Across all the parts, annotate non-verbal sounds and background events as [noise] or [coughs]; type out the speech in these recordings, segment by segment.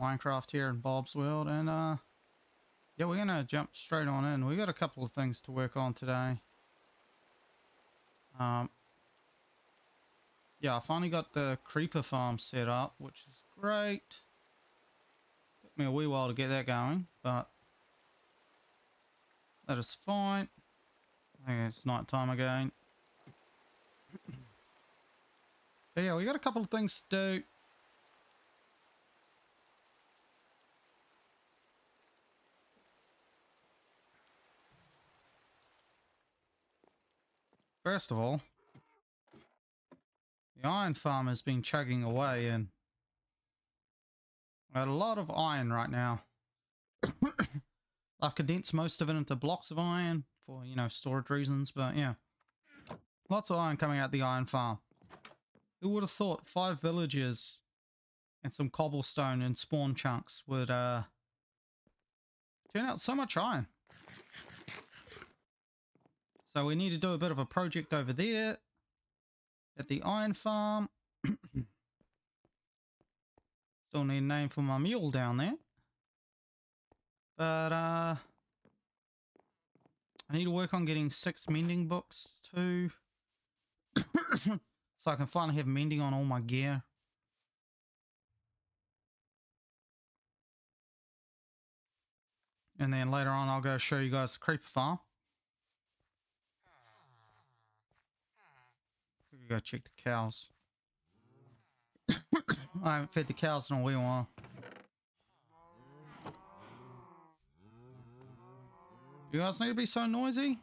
Minecraft here in Bob's World, and uh, yeah, we're gonna jump straight on in. We got a couple of things to work on today. Um, yeah, I finally got the creeper farm set up, which is great. Took me a wee while to get that going, but that is fine. I think it's night time again. [clears throat] but yeah, we got a couple of things to do. First of all, the iron farm has been chugging away and got a lot of iron right now. [coughs] I've condensed most of it into blocks of iron for, you know, storage reasons, but yeah. Lots of iron coming out the iron farm. Who would have thought five villages and some cobblestone and spawn chunks would uh turn out so much iron? So we need to do a bit of a project over there at the iron farm. [clears throat] Still need a name for my mule down there. But uh I need to work on getting six mending books too. [coughs] so I can finally have mending on all my gear. And then later on I'll go show you guys the creeper farm. We gotta check the cows. [coughs] I haven't fed the cows in a wee while. You guys need to be so noisy?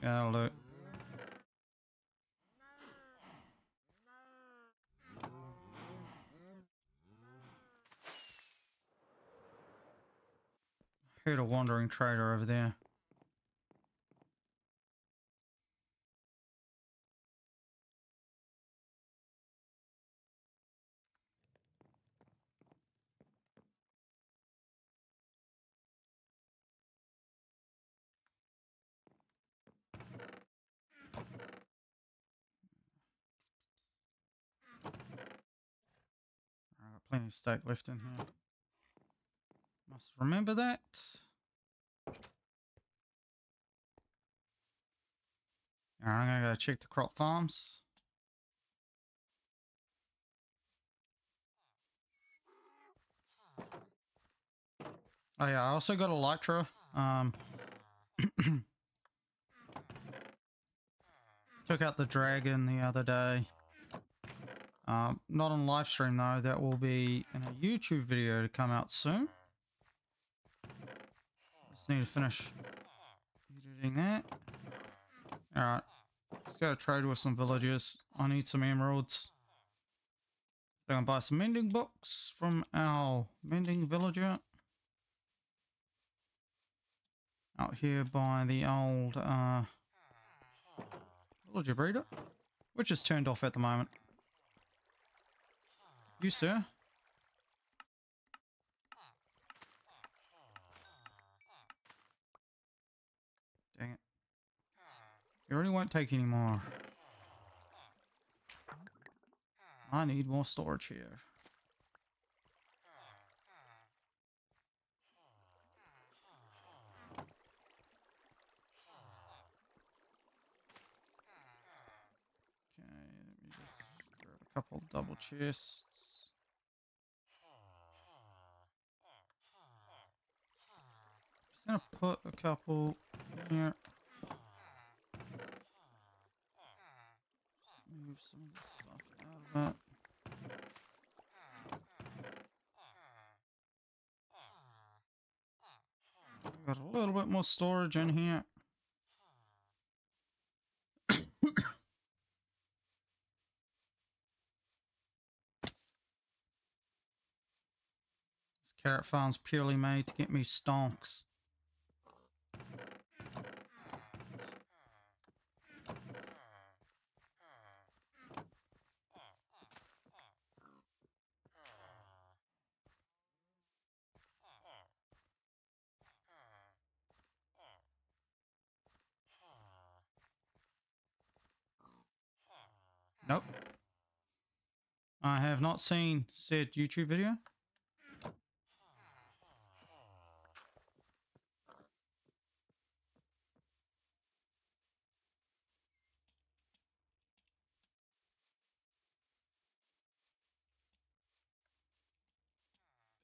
Yeah, look. Heard a wandering trader over there. Plenty of steak left in here. Must remember that. Alright, I'm gonna go check the crop farms. Oh yeah, I also got Elytra. Um, [clears throat] took out the dragon the other day. Um, not on live stream though. That will be in a YouTube video to come out soon. Just need to finish editing that. Alright. Let's go trade with some villagers. I need some emeralds. So I'm gonna buy some mending books from our mending villager. Out here by the old uh villager breeder. Which is turned off at the moment. You sir? You really won't take any more. I need more storage here. Okay, let me just grab a couple double chests. Just gonna put a couple here. Move some of this stuff out of it. Got a little bit more storage in here. [coughs] this carrot farm's purely made to get me stonks. Nope. I have not seen said YouTube video.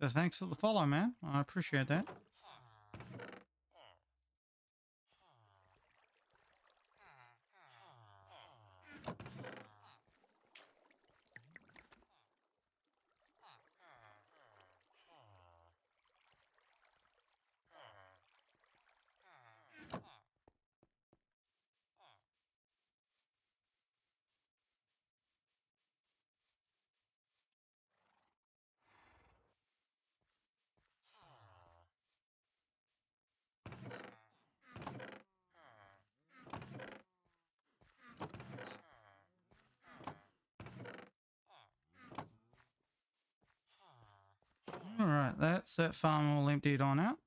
Thanks for the follow, man. I appreciate that. That's that farm all emptied on out.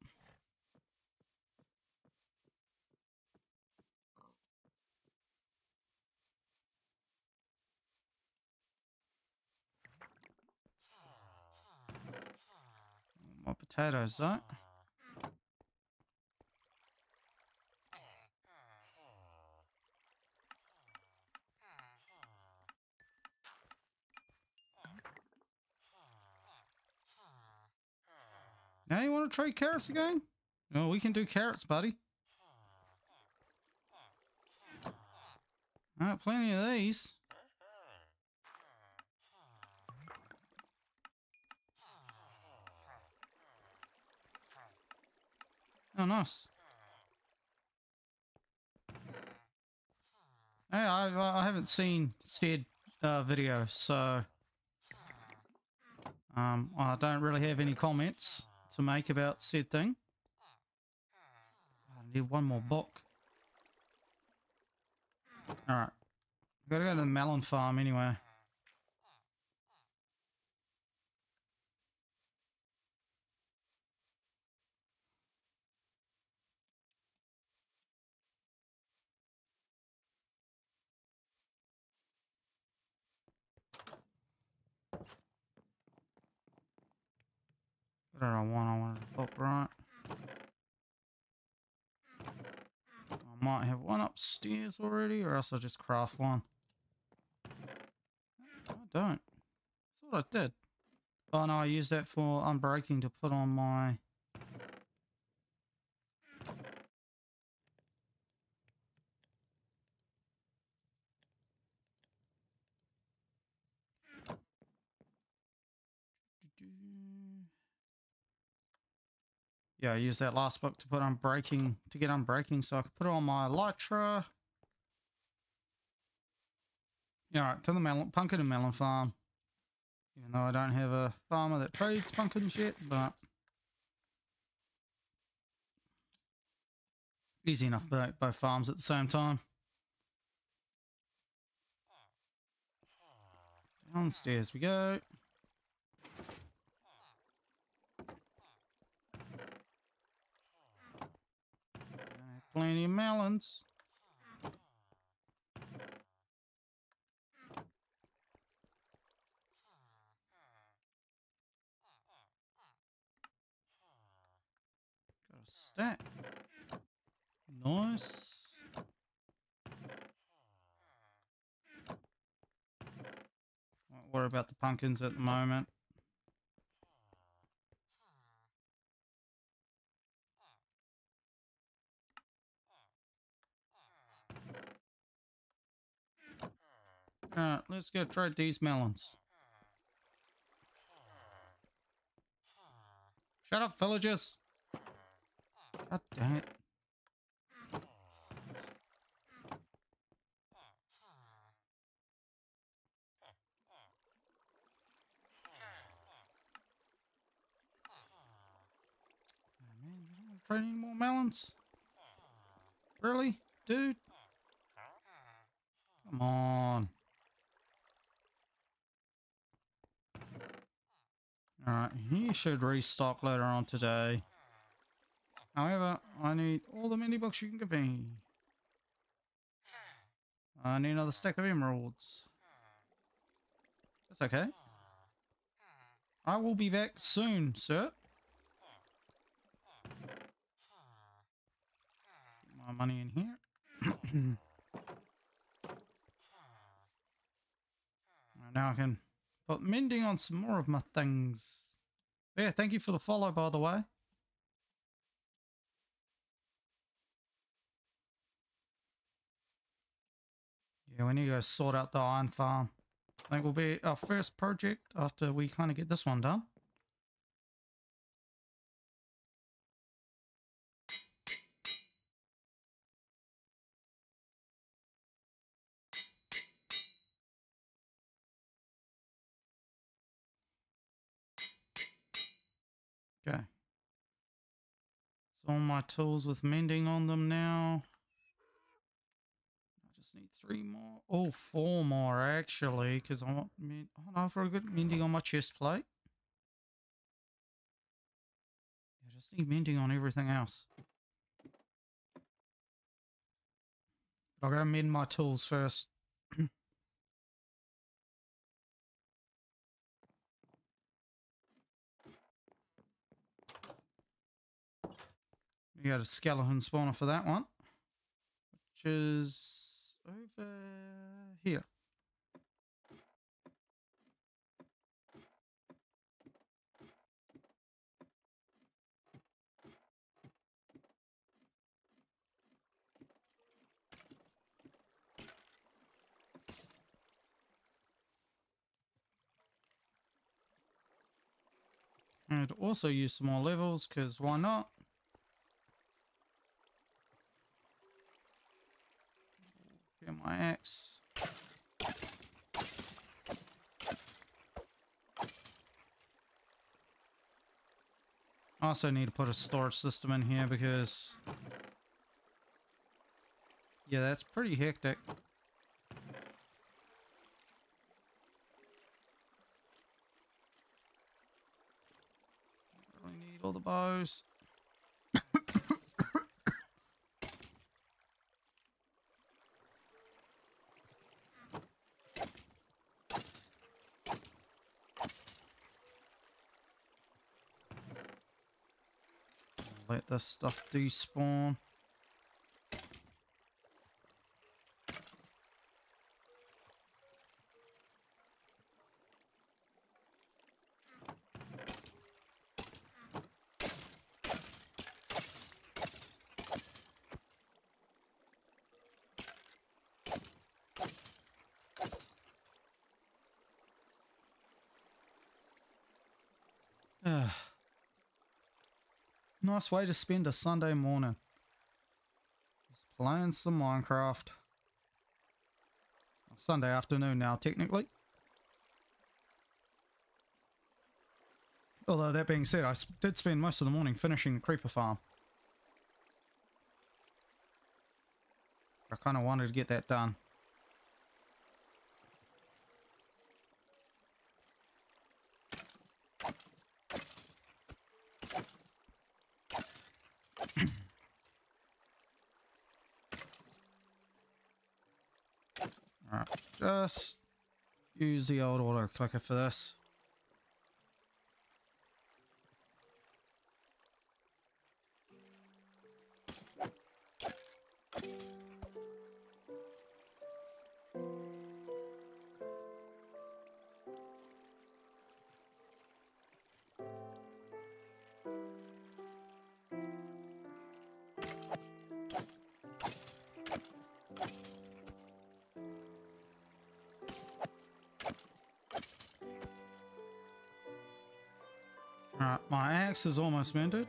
My potatoes, though. Now you want to trade carrots again? Oh, we can do carrots, buddy. Alright, plenty of these. Oh, nice. Hey, I, I haven't seen said uh, video, so um, I don't really have any comments to make about said thing. I need one more book. Alright. Gotta go to the melon farm anyway. What did I want? I wanted a book, right? I might have one upstairs already, or else I'll just craft one. I don't. Thought I did. Oh no, I used that for unbreaking to put on my... Yeah, I used that last book to put on breaking to get unbreaking, so I could put on my Elytra. Yeah, alright, to the melon pumpkin and melon farm. Even though I don't have a farmer that trades pumpkins yet, but easy enough both farms at the same time. Downstairs we go. Plenty of melons. Got a stack. Nice. Won't worry about the pumpkins at the moment. Alright, let's go try these melons. Shut up, villagers! God damn it. Man, you want to try any more melons? Really? Dude? Come on. Alright, he should restock later on today. However, I need all the mending books you can give me. I need another stack of emeralds. That's okay. I will be back soon, sir. My money in here. [clears throat] now I can put mending on some more of my things. Yeah, thank you for the follow, by the way. Yeah, we need to go sort out the iron farm. I think will be our first project after we kind of get this one done. All my tools with mending on them now. I just need three more. Oh, four more actually, because I want me. Oh no, for a good mending on my chest plate. I just need mending on everything else. I'll go mend my tools first. You got a skeleton spawner for that one, which is over here. And also use some more levels, because why not? My axe. Also need to put a storage system in here because... Yeah, that's pretty hectic. Really need all the bows. Let this stuff despawn. Nice way to spend a Sunday morning. Just playing some Minecraft. Sunday afternoon now, technically. Although that being said, I did spend most of the morning finishing the creeper farm. I kind of wanted to get that done. Just use the old auto clicker for this. My axe is almost mended.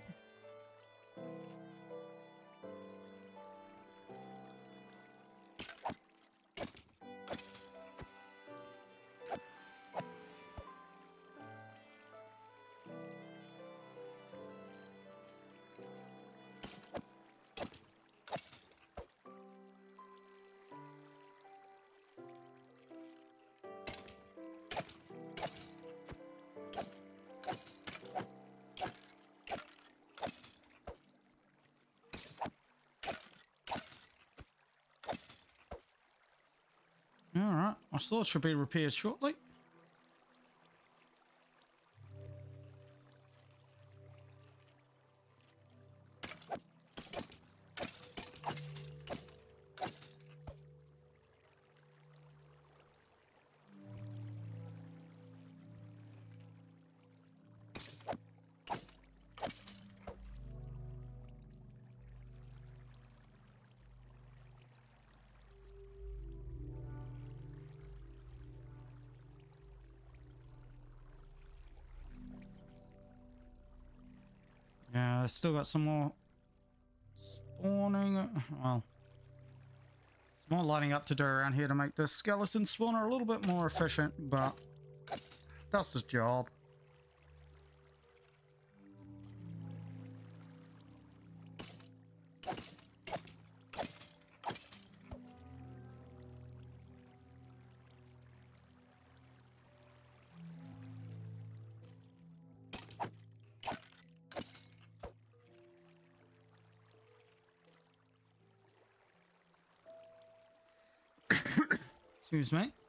My should be repaired shortly. Still got some more spawning. Well, some more lighting up to do around here to make this skeleton spawner a little bit more efficient, but that's his job. Excuse me.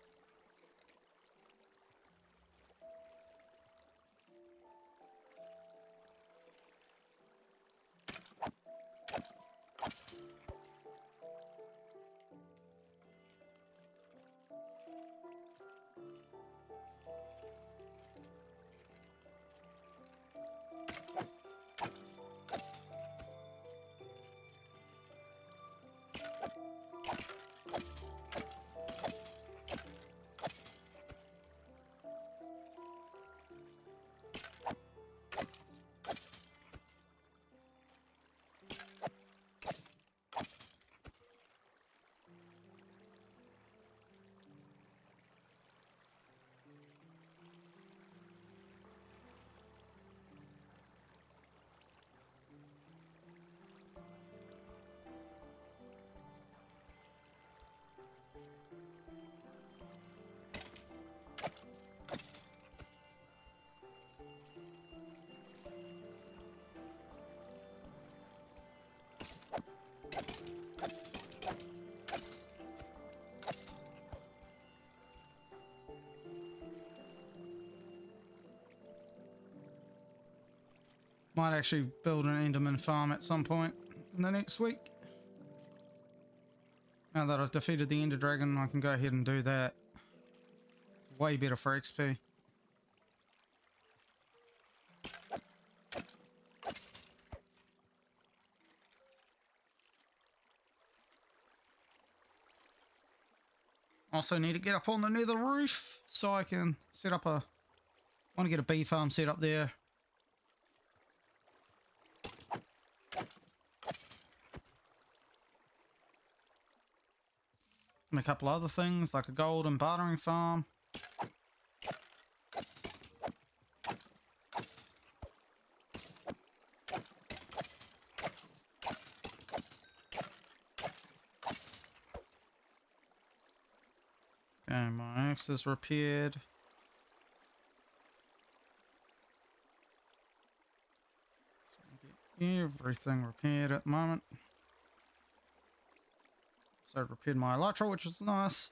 Might actually build an Enderman farm at some point in the next week. Now that I've defeated the Ender Dragon, I can go ahead and do that. It's way better for XP. Also need to get up on the nether roof so I can set up a... want to get a bee farm set up there And a couple other things, like a gold and bartering farm. Okay, my axe is repaired. everything repaired at the moment. I repaired my elytra, which is nice.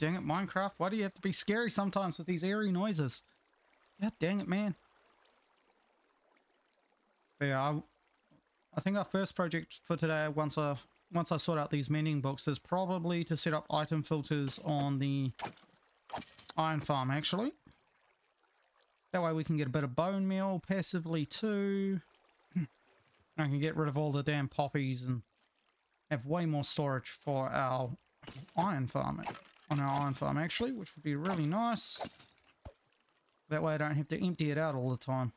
Dang it, Minecraft. Why do you have to be scary sometimes with these eerie noises? God dang it, man. But yeah, I, I think our first project for today, once I, once I sort out these mending books, is probably to set up item filters on the iron farm, actually. That way we can get a bit of bone meal passively too. Hmm. I can get rid of all the damn poppies and have way more storage for our iron farming on our iron farm actually, which would be really nice. That way I don't have to empty it out all the time.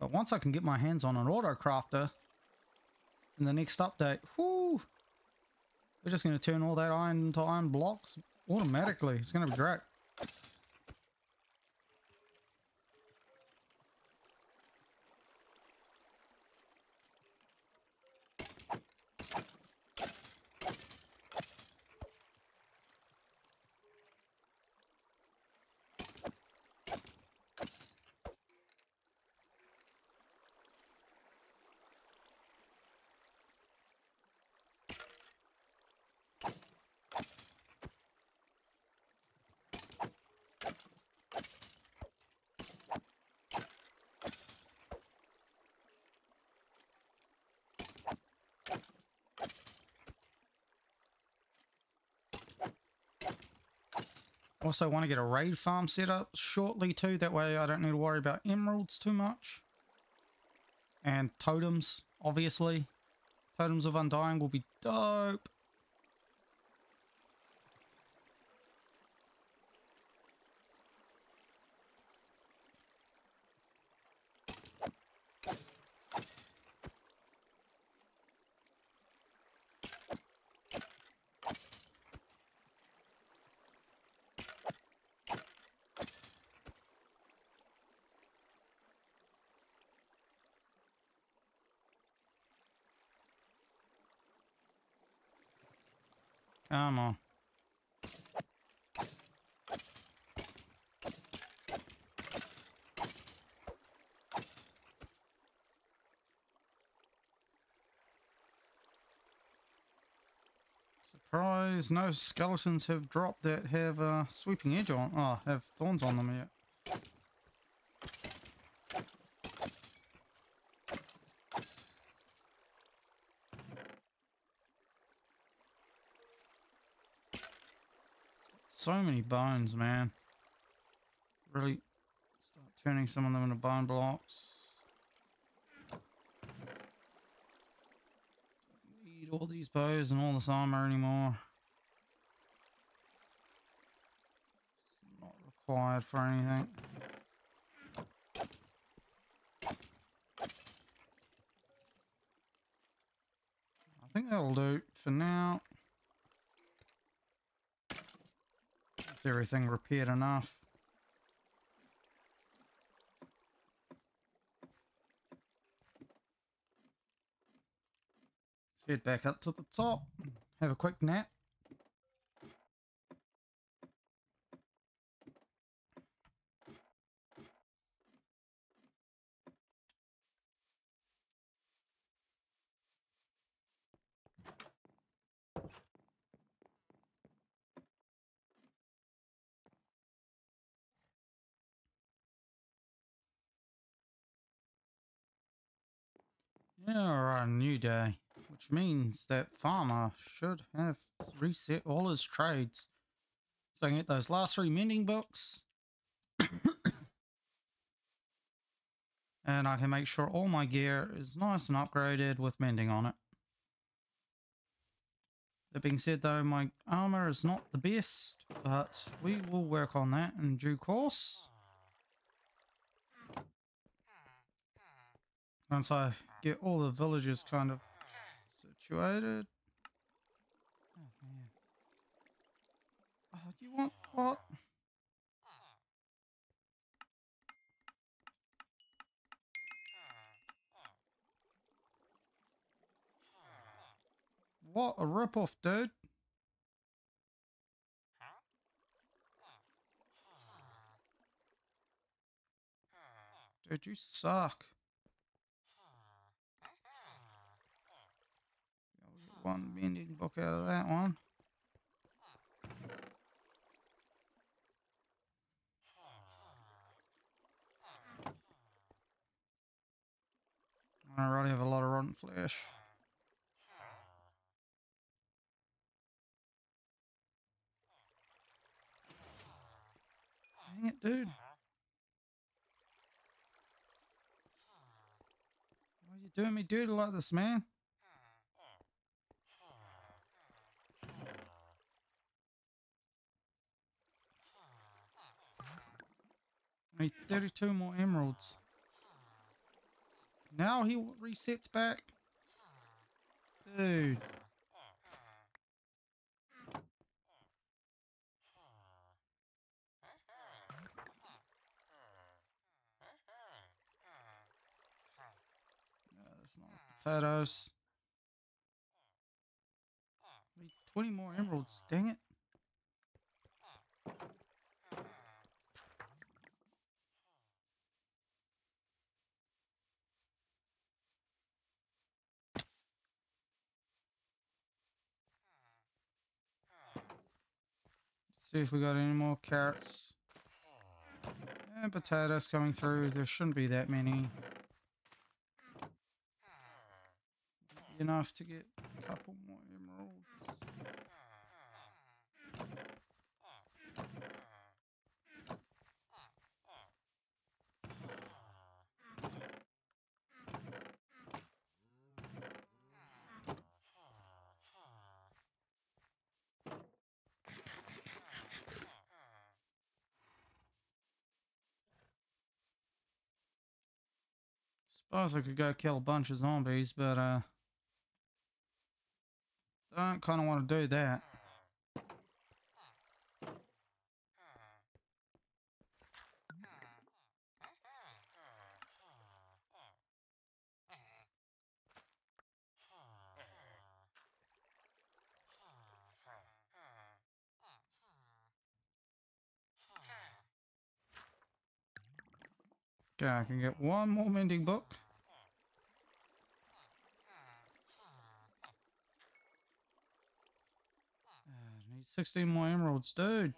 But once I can get my hands on an auto crafter, in the next update. Whoo! We're just going to turn all that iron into iron blocks automatically. It's going to be great. Also want to get a raid farm set up shortly too. That way I don't need to worry about emeralds too much. And totems, obviously. Totems of Undying will be dope. Come on. Surprise, no skeletons have dropped that have uh, sweeping edge on, oh, have thorns on them yet. So many bones, man. Really start turning some of them into bone blocks. Need all these bows and all this armor anymore. It's not required for anything. I think that'll do for now. Is everything repaired enough? Let's head back up to the top. Have a quick nap. Yeah, alright, new day. Which means that farmer should have reset all his trades. So I can get those last three mending books. [coughs] and I can make sure all my gear is nice and upgraded with mending on it. That being said though, my armor is not the best, but we will work on that in due course. Once I get all the villages kind of situated. Oh man. Oh, do you want what? What a ripoff, dude. Dude, you suck. One mending book out of that one. I already have a lot of rotten flesh. Dang it, dude. Why are you doing me dirty like this, man? Need 32 more emeralds. Now he resets back. Dude. Potatoes. Wait, 20 more emeralds, dang it. See if we got any more carrots. And potatoes coming through. There shouldn't be that many. Enough to get a couple more emeralds. Suppose I could go kill a bunch of zombies, but uh don't kinda wanna do that. Okay, I can get one more mending book. 16 more emeralds, dude.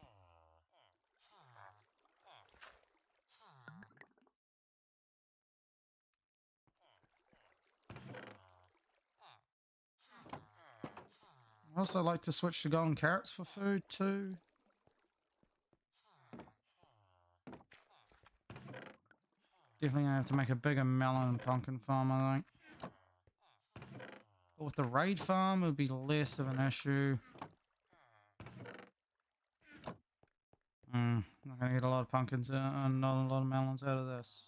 I also like to switch to golden carrots for food too. Definitely gonna have to make a bigger melon and pumpkin farm, I think. But with the raid farm, it would be less of an issue. Hmm, not gonna get a lot of pumpkins and not a lot of melons out of this.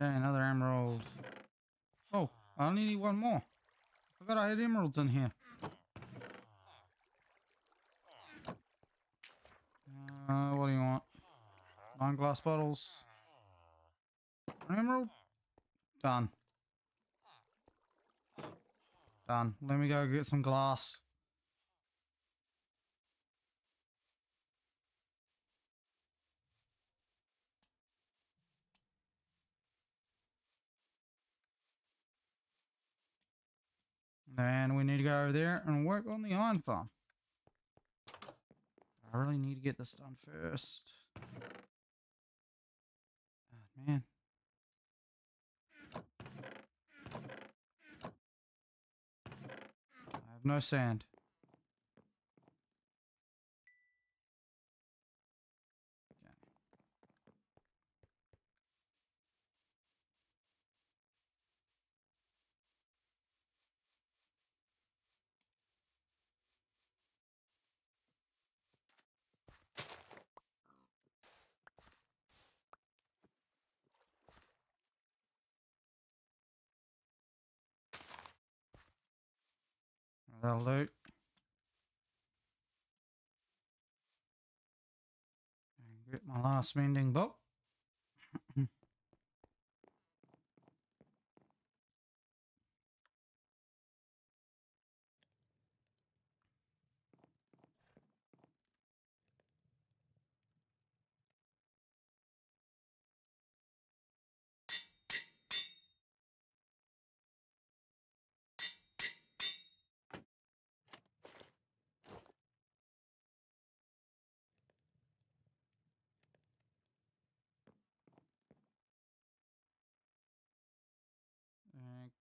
Yeah, another emerald. Oh, I only need one more. I forgot I had emeralds in here. Uh, what do you want? Nine glass bottles. Emerald? Done. Done. Let me go get some glass. And we need to go over there and work on the iron farm. I really need to get this done first. Oh, man. I have no sand. That'll do. Get my last mending book. Thank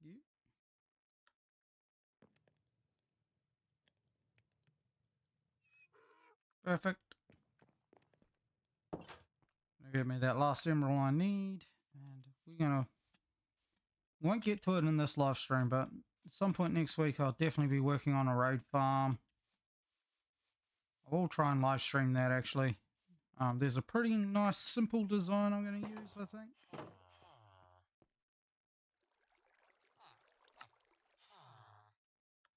you. Perfect. Give me that last emerald I need. And we're gonna won't get to it in this live stream, but at some point next week, I'll definitely be working on a raid farm. I will try and live stream that actually. Um, there's a pretty nice, simple design I'm going to use, I think.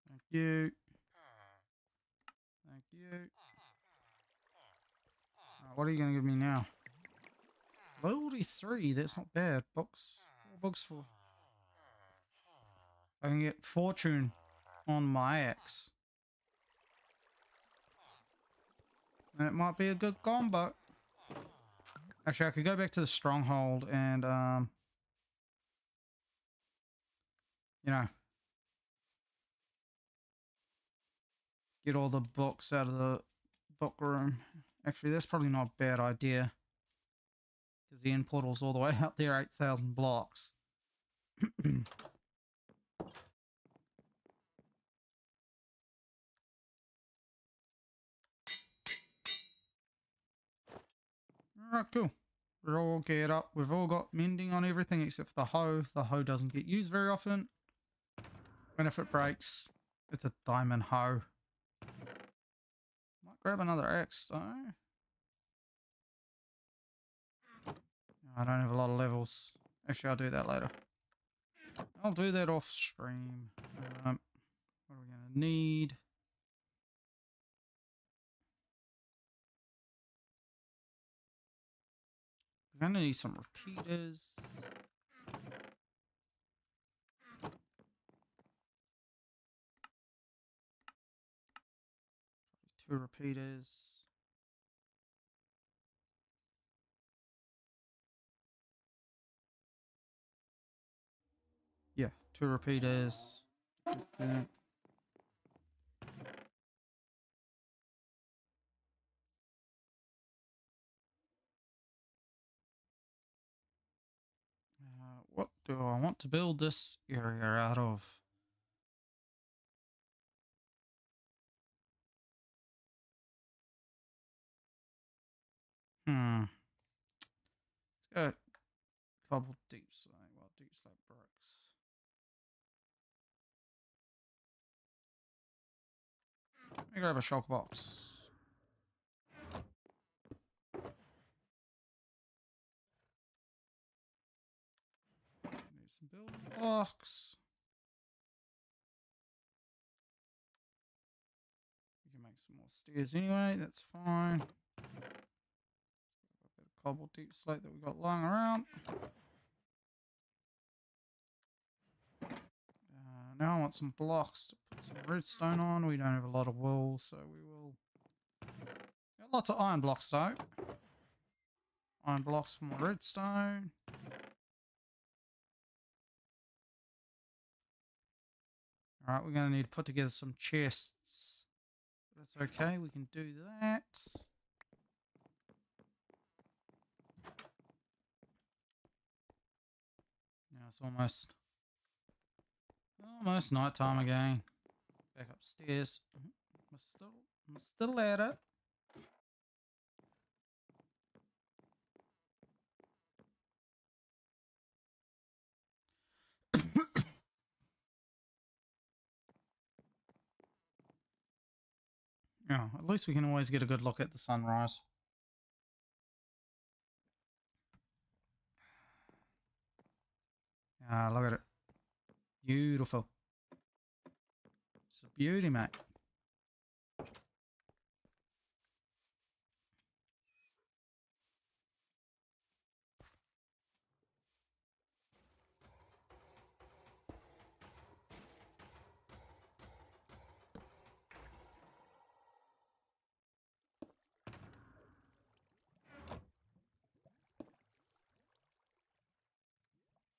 Thank you. Thank you. Uh, what are you going to give me now? Loyalty 3, that's not bad. Books, four books for... I can get fortune on my axe. That might be a good combo. Actually, I could go back to the stronghold and, um, you know, get all the books out of the book room. Actually, that's probably not a bad idea. Because the end portal's all the way [laughs] out there, 8,000 blocks. [clears throat] Alright, cool. We're all geared up. We've all got mending on everything except for the hoe. The hoe doesn't get used very often. And if it breaks, it's a diamond hoe. Grab another axe though. I don't have a lot of levels. Actually, I'll do that later. I'll do that off stream. Um, what are we going to need? We're gonna need some repeaters. Two repeaters. Yeah, two repeaters. Uh, what do I want to build this area out of? Hmm. Let's go cobble deep slate. Well, deep slate bricks. Let me grab a shulker box. Need some building blocks. We can make some more stairs anyway, that's fine. Cobble deep slate that we got lying around. Uh, now I want some blocks to put some redstone on. We don't have a lot of wool, so we will get lots of iron blocks though. Iron blocks from redstone. All right, we're going to need to put together some chests. That's okay, we can do that. It's almost almost night time again. Back upstairs. Mm-hmm. I'm still, I'm still at it. [coughs] Yeah, at least we can always get a good look at the sunrise. Ah, look at it. Beautiful. It's a beauty, mate.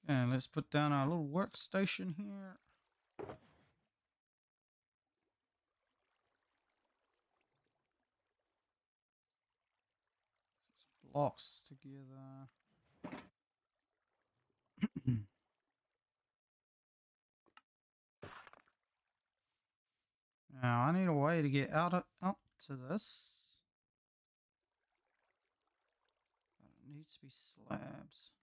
And let's put down our little workstation here. blocks together. [clears throat] now I need a way to get out of, up to this. It needs to be slabs.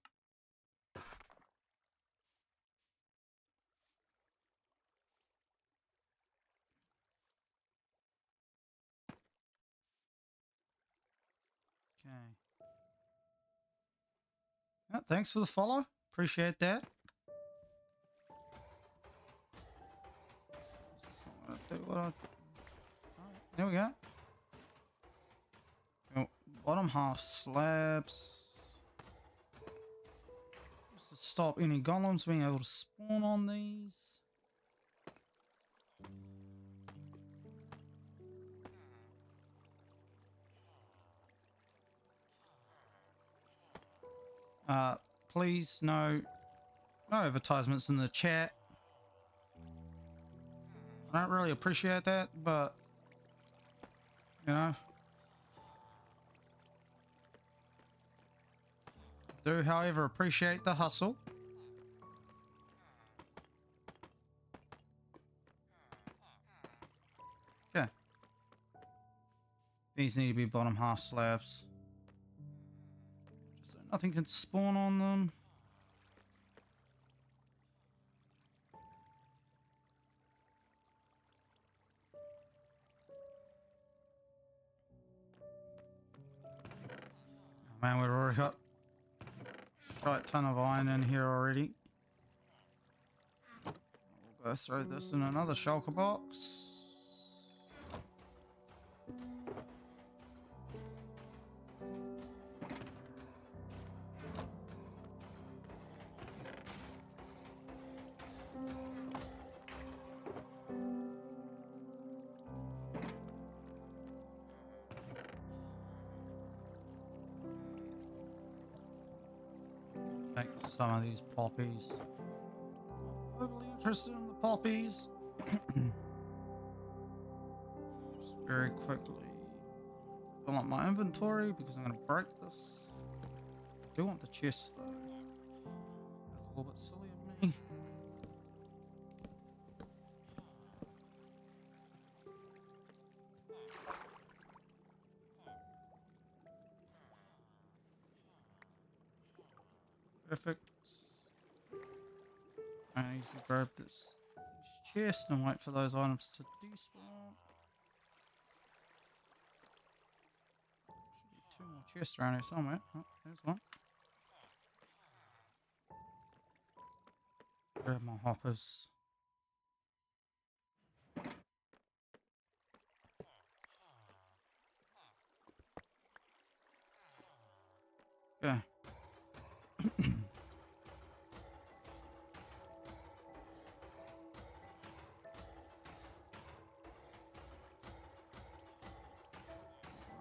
Uh, thanks for the follow. Appreciate that. There we go. Bottom half slabs. Just to stop any golems being able to spawn on these. Uh, please, no, no advertisements in the chat. I don't really appreciate that, but you know, do however appreciate the hustle. Okay. These need to be bottom half slabs. Nothing can spawn on them. Oh man, we've already got a ton of iron in here already. We'll go throw this in another shulker box. In the poppies. Very quickly fill up my inventory because I'm going to break this. I do want the chest though. That's a little bit silly of me. [laughs] grab this chest and wait for those items to despawn. Should be two more chests around here somewhere. Oh, there's one. Grab my hoppers. Okay.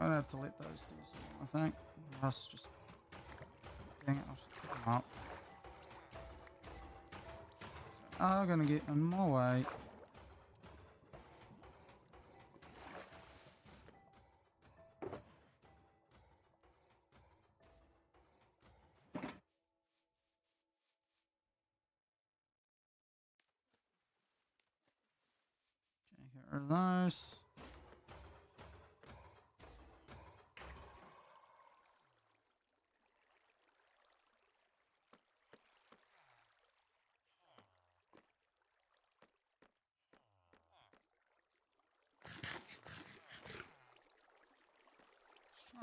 I'd have to let those do something, I think. Us just. Dang it, I'll just pick them up. So, are gonna get in my way. Okay, rid of those.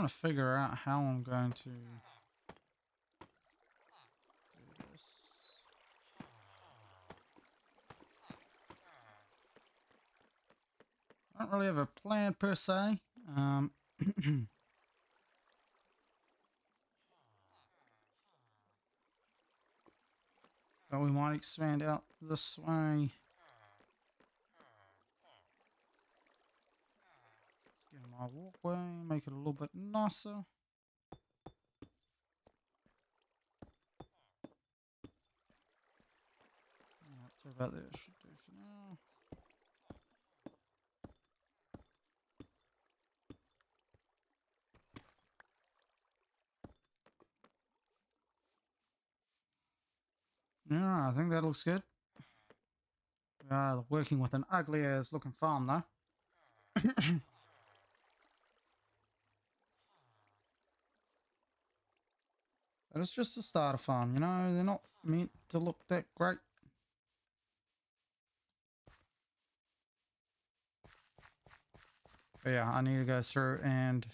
Trying to figure out how I'm going to do this. I don't really have a plan per se. Um, [clears throat] but we might expand out this way. Walkway, make it a little bit nicer. About should do for now. Yeah, I think that looks good. Working with an ugly ass looking farm though. [coughs] It's just a starter farm, you know? They're not meant to look that great. But yeah, I need to go through and...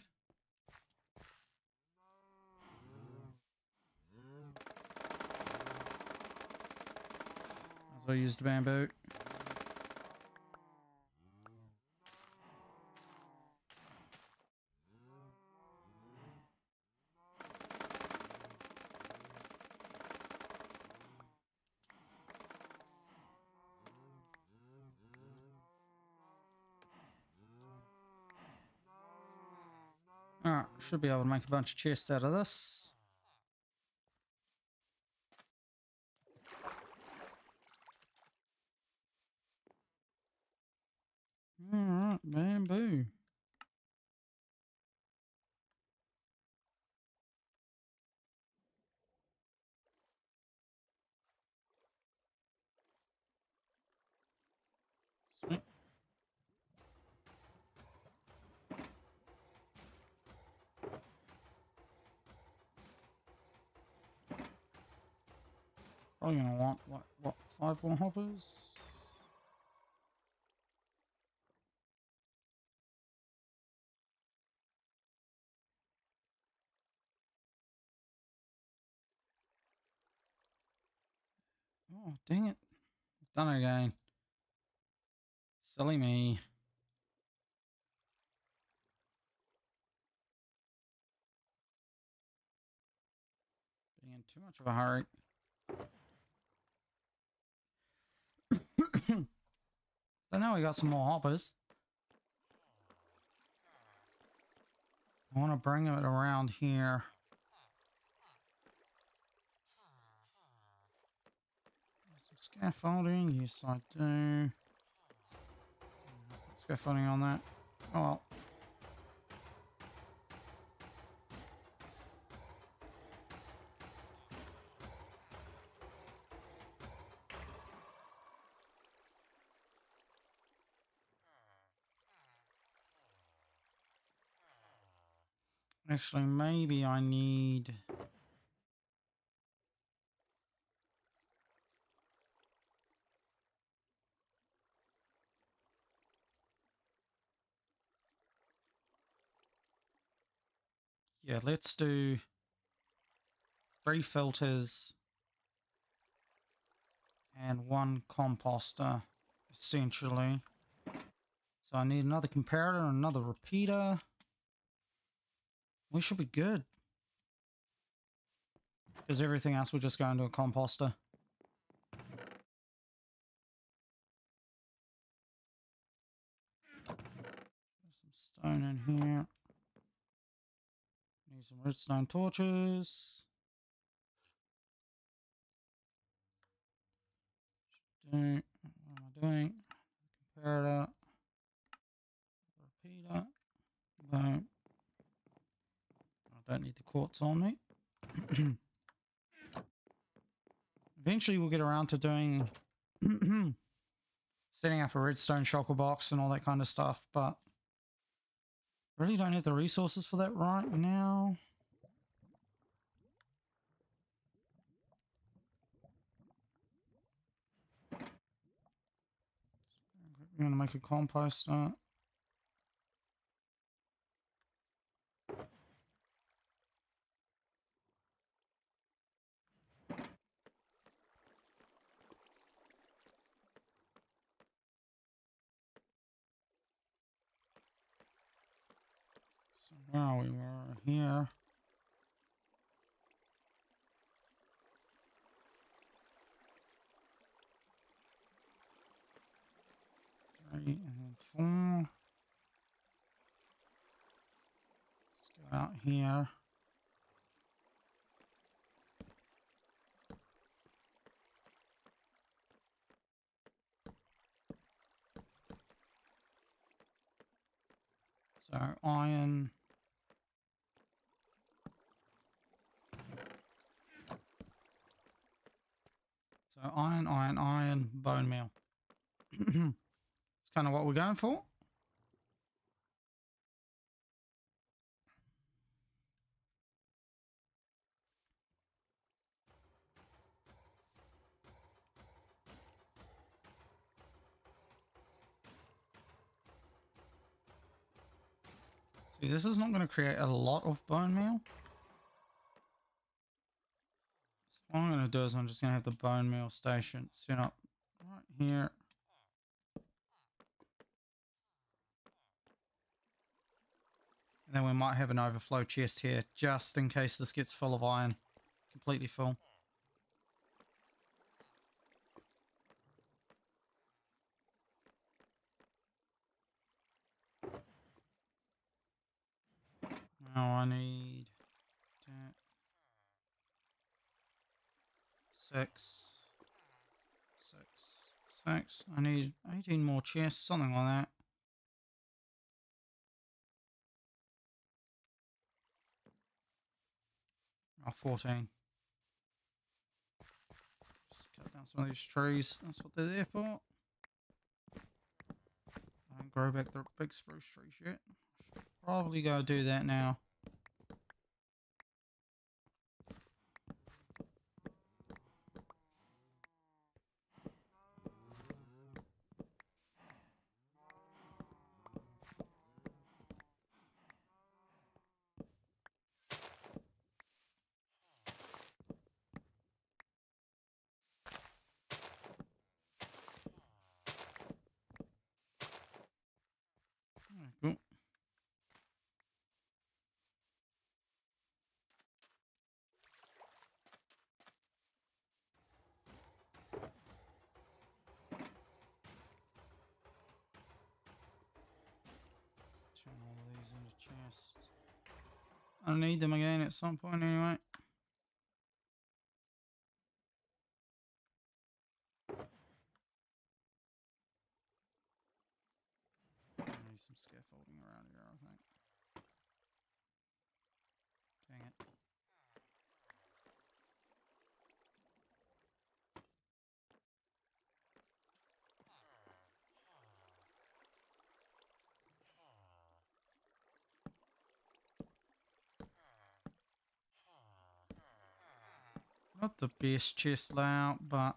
As well use the bamboo. Should be able to make a bunch of chests out of this. Alright, bamboo. Sweet. Probably gonna want what what five more hoppers? Oh dang it. Done it again. Silly me. Being in too much of a hurry. So now we got some more hoppers. I want to bring it around here. Some scaffolding, yes I do. Scaffolding on that. Oh well. Actually, maybe I need... Yeah, let's do three filters and one composter, essentially. So I need another comparator, another repeater. We should be good. Because everything else will just go into a composter. Some stone in here. Need some redstone torches. Do, what am I doing? Comparator. Repeater. Boom. Don't need the quartz on me. [clears throat] Eventually we'll get around to doing [clears throat] setting up a redstone shulker box and all that kind of stuff, but really don't have the resources for that right now. I'm going to make a composter. Uh, now we were here. Three and then four. Let's go out here. So iron. Iron, iron, iron, bone meal. [clears throat] it's kind of what we're going for. See, this is not going to create a lot of bone meal. So what I'm going to do is I'm just going to have the bone meal station set up right here. And then we might have an overflow chest here, just in case this gets full of iron. Completely full. Now I need that. Six. Six. Six. I need 18 more chests, something like that. Oh, 14. Just cut down some of these trees. That's what they're there for. I don't grow back the big spruce trees yet. Should probably go do that now. Alright, cool. Let's turn all of these into chests. I'll need them again at some point anyway. I need some scaffolding around here, I think. Dang it. Not the best chest layout, but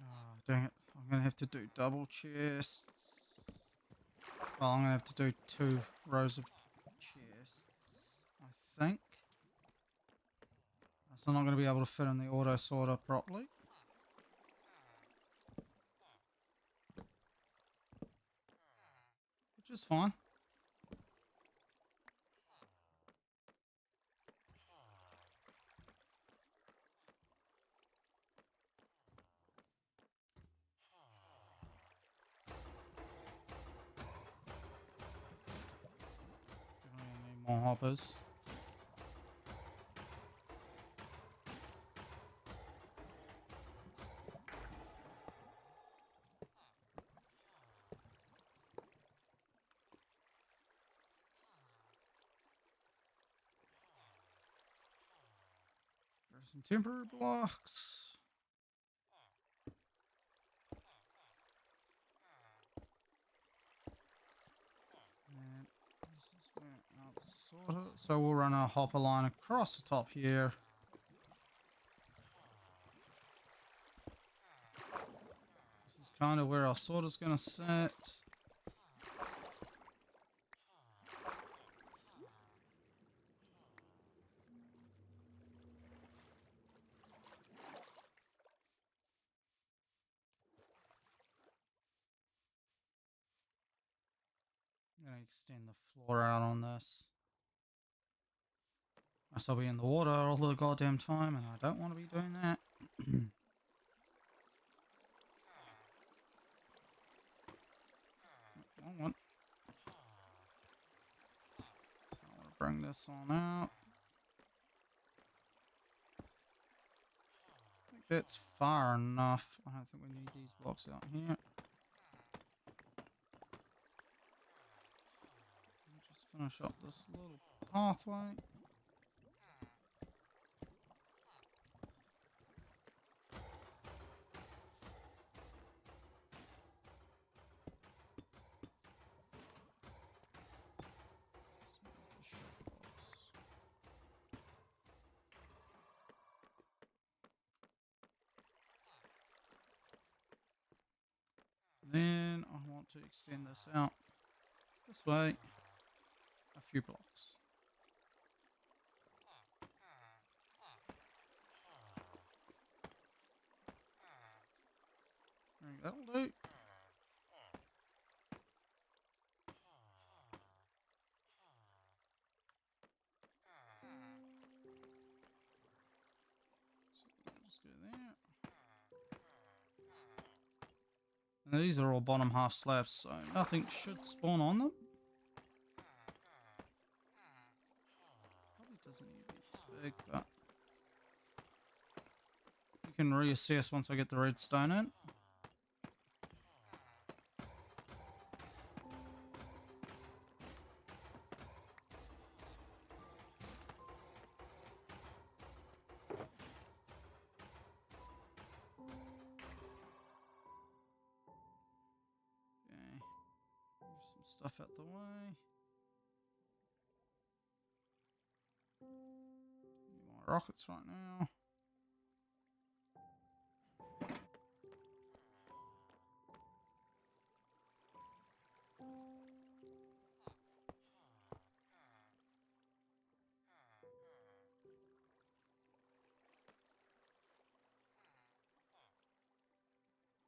Oh, dang it. I'm going to have to do double chests. Well, I'm going to have to do two rows of chests, I think. So I'm not going to be able to fit in the auto sorter properly. Which is fine. Temporary blocks. So we'll run a hopper line across the top here. This is kind of where our sorter's going to sit. Extend the floor out on this. I still be in the water all the goddamn time, and I don't want to be doing that. [clears throat] I want to bring this on out. I think that's far enough. I don't think we need these blocks out here. Just finish up this little pathway. Then I want to extend this out this way few blocks. Right, that'll do. These are all bottom half slabs, so nothing should spawn on them. Big, but we can reassess once I get the redstone in. Rockets right now.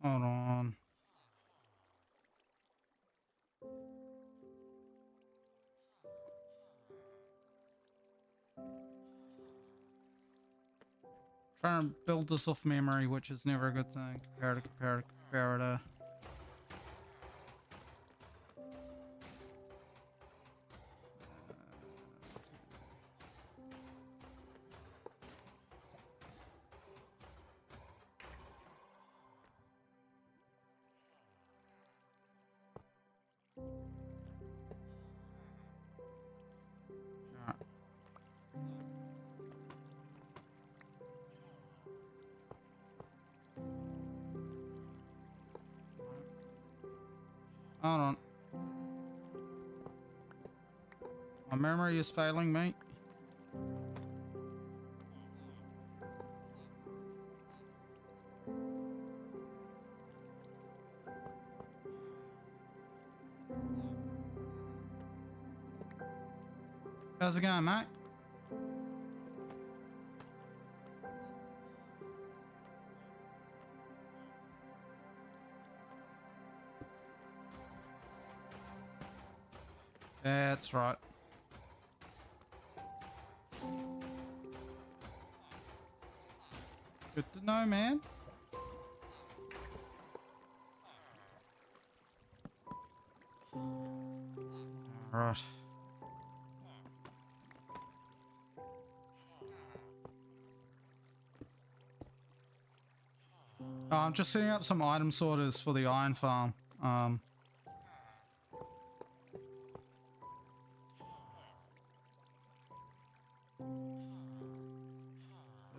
Hold on. Trying to build this off memory, which is never a good thing. Comparator compare to comparator. Is failing me. How's it going, mate? That's right. Know, man. Alright. Oh, I'm just setting up some item sorters for the iron farm. Um,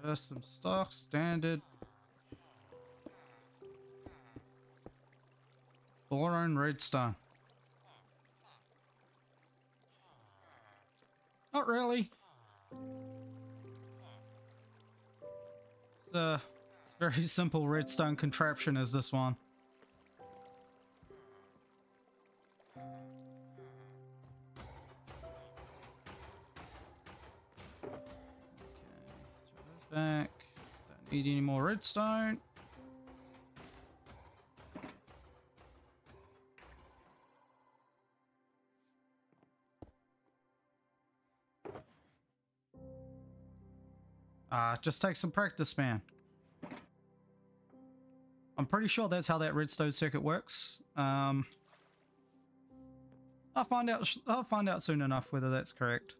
just some stock, standard. Boron redstone. Not really. It's a, it's a very [laughs] simple redstone contraption as this one. Redstone. Uh, just take some practice, man. I'm pretty sure that's how that redstone circuit works. Um, I'll find out. I'll find out soon enough whether that's correct.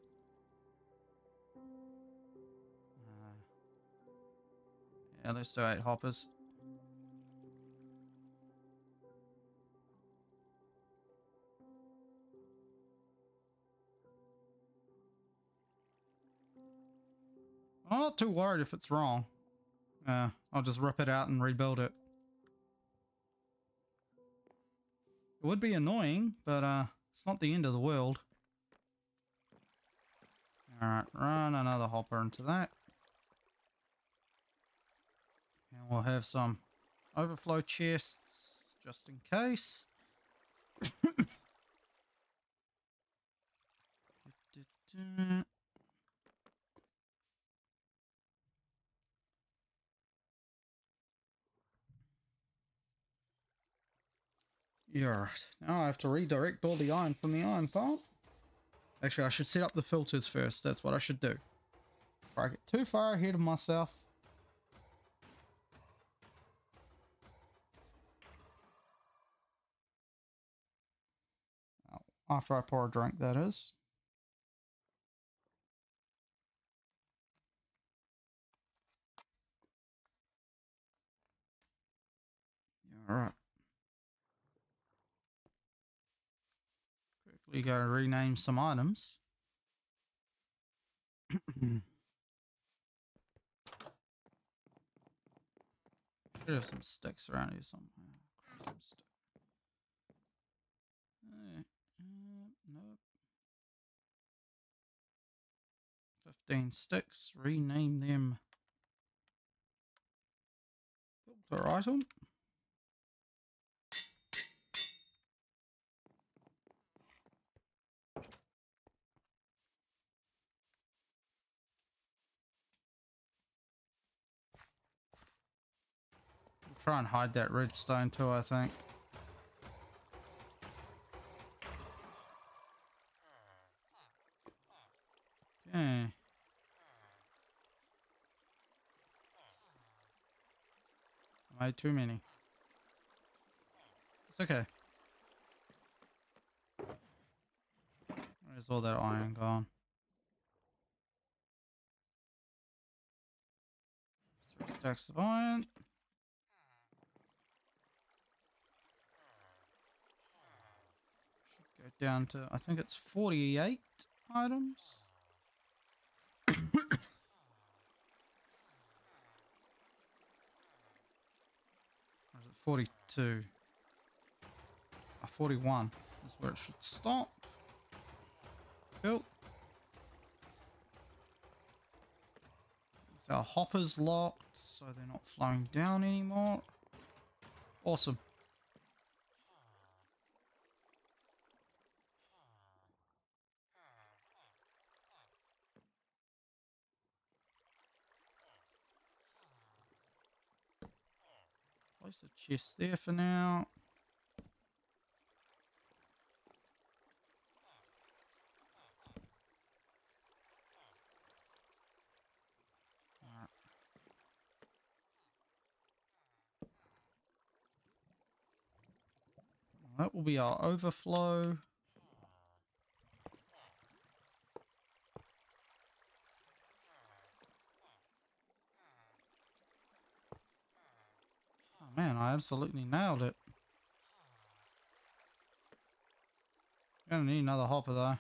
Yeah, let's do eight hoppers. I'm not too worried if it's wrong. Uh, I'll just rip it out and rebuild it. It would be annoying, but uh, it's not the end of the world. Alright, run another hopper into that. And we'll have some overflow chests just in case. [coughs] Yeah, right. Now I have to redirect all the iron from the iron farm. Actually, I should set up the filters first. That's what I should do. Before I get too far ahead of myself. After I pour a drink, that is. Yeah, Alright. Quickly go rename some items. [clears throat] Should have some sticks around here somewhere. Some stick. Uh, uh, nope. 15 sticks. Rename them. Filter item. Try and hide that redstone too, I think. Okay. I made too many. It's okay. Where's all that iron gone? Three stacks of iron. Should go down to, I think it's 48 items. [coughs] [coughs] Or is it 42? Uh, 41 is where it should stop. Cool. So our hopper's locked, so they're not flowing down anymore. Awesome. Place the chest there for now. That will be our overflow. Man, I absolutely nailed it. Gonna need another hopper though.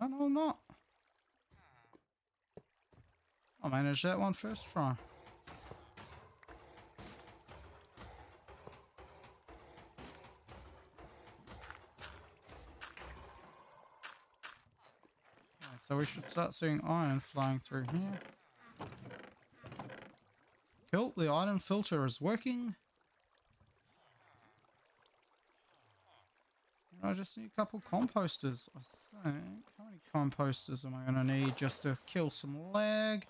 No, no, I'm not. I managed that one first try. So we should start seeing iron flying through here. Cool, the item filter is working. I just need a couple composters, I think. How many composters am I going to need just to kill some lag?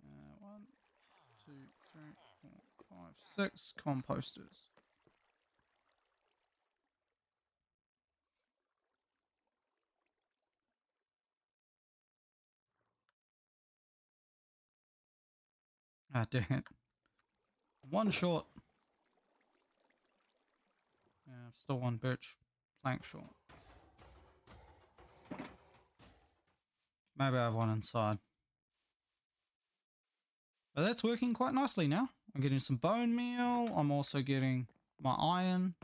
Uh, one, two, three, four, five, six composters. Ah, dang it. One short. Yeah, still one birch plank short. Maybe I have one inside. But that's working quite nicely now. I'm getting some bone meal. I'm also getting my iron.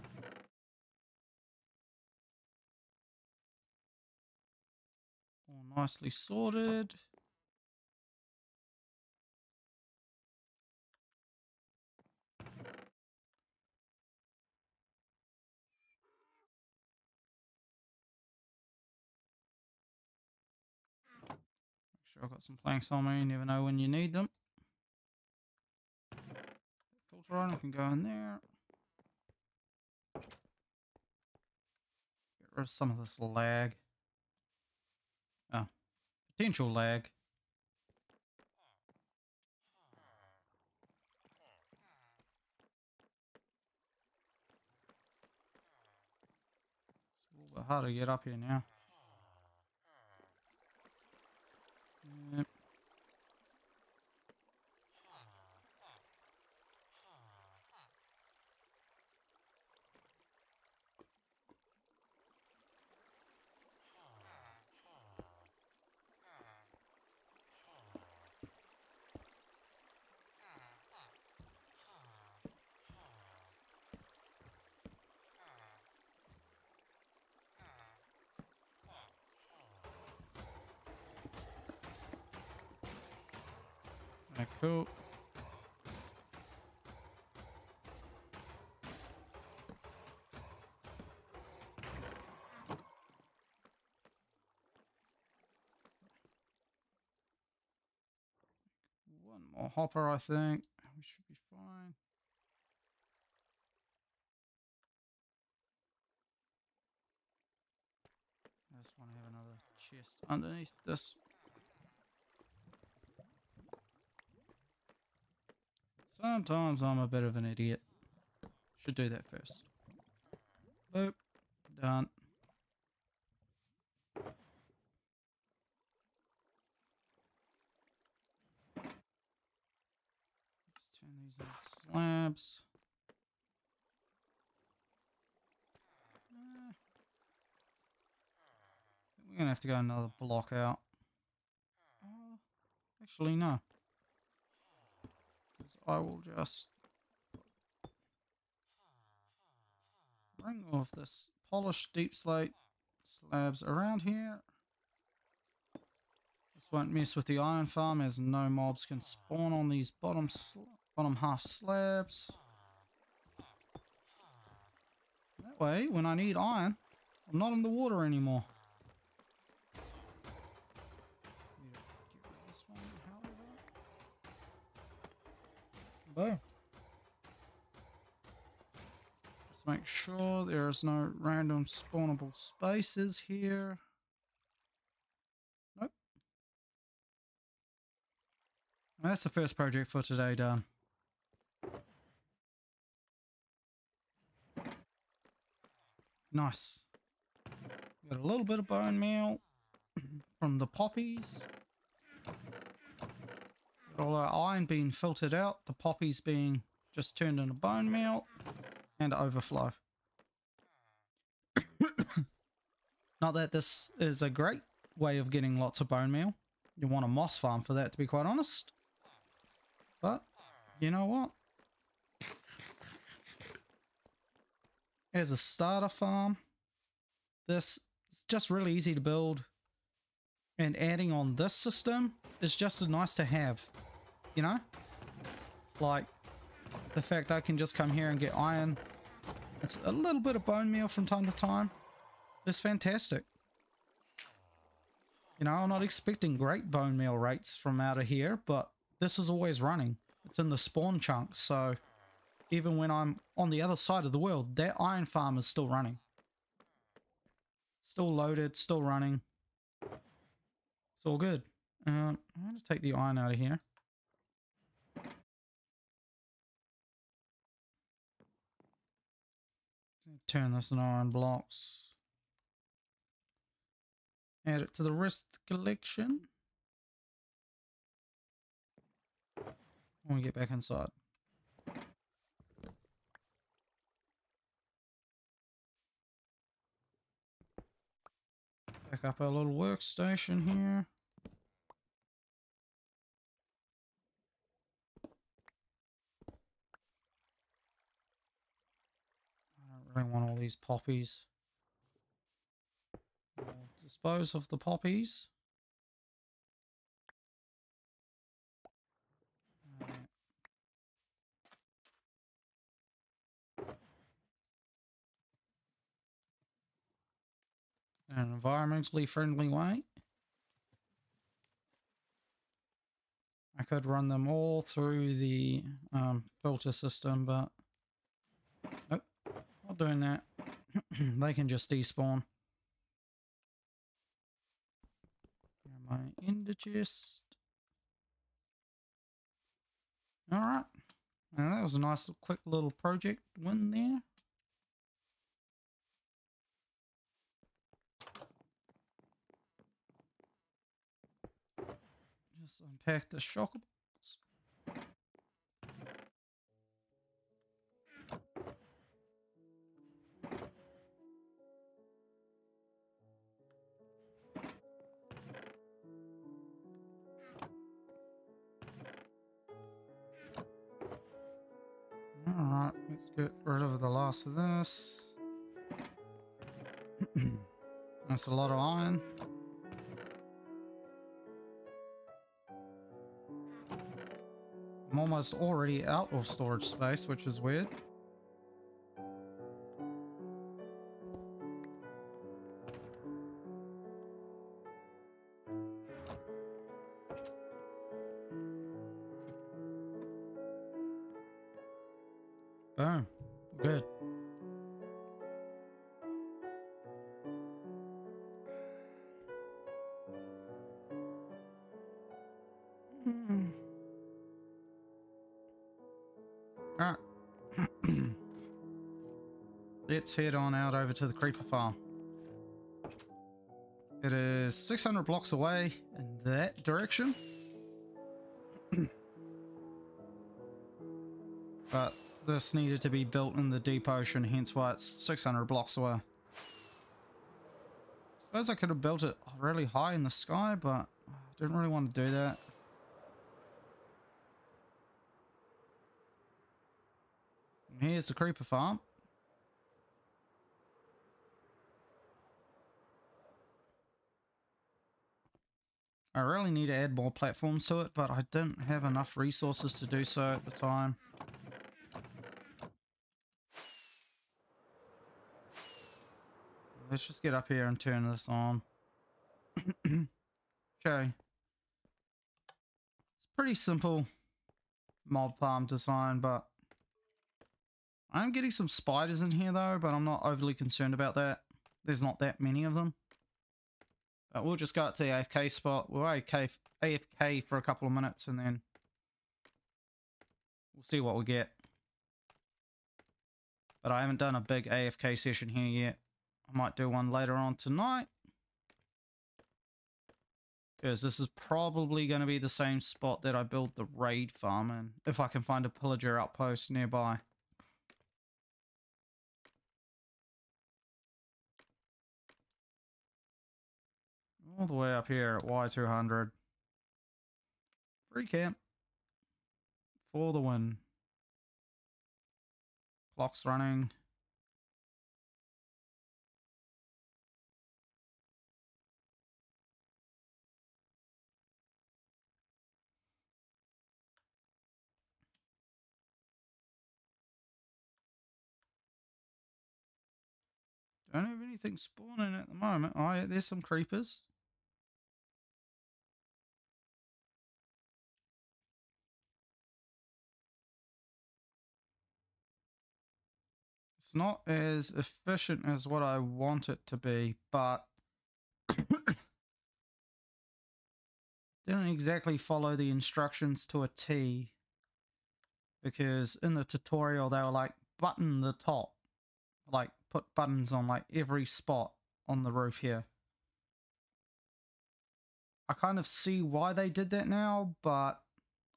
All nicely sorted. Sure I've got some planks on me. You never know when you need them. Hopper iron can go in there. Get rid of some of this lag. Oh, potential lag. It's a little bit hard to get up here now. Yep. Alright, cool. One more hopper, I think. We should be fine. I just want to have another chest underneath this. Sometimes I'm a bit of an idiot. Should do that first. Boop. Done. Just turn these into slabs. Uh, we're gonna have to go another block out. Uh, actually, no. 'Cause I will just bring all of this polished deepslate slabs around here. This won't mess with the iron farm as no mobs can spawn on these bottom bottom half slabs. That way, when I need iron, I'm not in the water anymore. Boom. Let's make sure there's no random spawnable spaces here. Nope. That's the first project for today done. Nice. Got a little bit of bone meal [clears throat] from the poppies. All our iron being filtered out, the poppies being just turned into bone meal and overflow. [coughs] Not that this is a great way of getting lots of bone meal. You want a moss farm for that, to be quite honest. But, you know what? As a starter farm, this is just really easy to build. And adding on this system is just nice to have. You know? Like, the fact I can just come here and get iron. It's a little bit of bone meal from time to time. It's fantastic. You know, I'm not expecting great bone meal rates from out of here, but this is always running. It's in the spawn chunk, so even when I'm on the other side of the world, that iron farm is still running. Still loaded, still running. It's all good. Um, I'm going to take the iron out of here. Turn this iron blocks. Add it to the rest collection. When we get back inside. Back up our little workstation here. Don't really want all these poppies. I'll dispose of the poppies. Alright. in an environmentally friendly way. I could run them all through the um, filter system, but nope, not doing that. [clears throat] they can just despawn. My ender chest. All right. Now that was a nice quick little project win there. Just unpack the shockables. Alright, get rid of the last of this. [clears throat] That's a lot of iron. I'm almost already out of storage space, which is weird. Let's head on out over to the creeper farm. It is 600 blocks away in that direction. [clears throat] but this needed to be built in the deep ocean, hence why it's 600 blocks away. Suppose I could have built it really high in the sky, but I didn't really want to do that. Here's the creeper farm. I really need to add more platforms to it, but I didn't have enough resources to do so at the time. Let's just get up here and turn this on. [clears throat] okay. It's pretty simple mob farm design, but I'm getting some spiders in here though, but I'm not overly concerned about that. There's not that many of them. But we'll just go up to the AFK spot. We'll AFK, AFK for a couple of minutes and then we'll see what we get. But I haven't done a big AFK session here yet. I might do one later on tonight. Because this is probably going to be the same spot that I build the raid farm in. If I can find a pillager outpost nearby. All the way up here at Y200. Free camp. For the win. Clock's running. Don't have anything spawning at the moment. Oh, yeah, there's some creepers. It's not as efficient as what I want it to be, but [coughs] didn't exactly follow the instructions to a T because in the tutorial they were like button the top like put buttons on like every spot on the roof here. I kind of see why they did that now but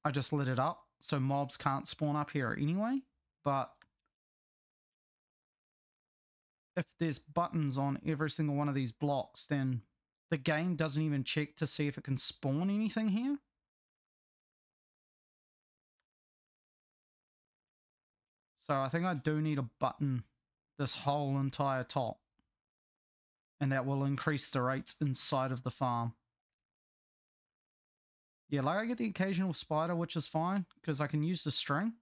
I just lit it up so mobs can't spawn up here anyway but if there's buttons on every single one of these blocks, then the game doesn't even check to see if it can spawn anything here. So I think I do need a button this whole entire top. And that will increase the rates inside of the farm. Yeah, like I get the occasional spider, which is fine, because I can use the string.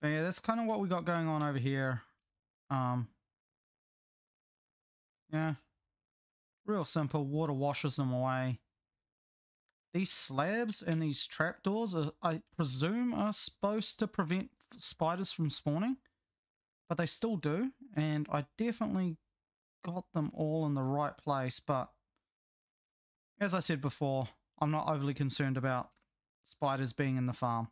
But yeah, that's kind of what we got going on over here. Um, yeah, real simple. Water washes them away. These slabs and these trapdoors, are, I presume, are supposed to prevent spiders from spawning, but they still do. And I definitely got them all in the right place. But as I said before, I'm not overly concerned about spiders being in the farm.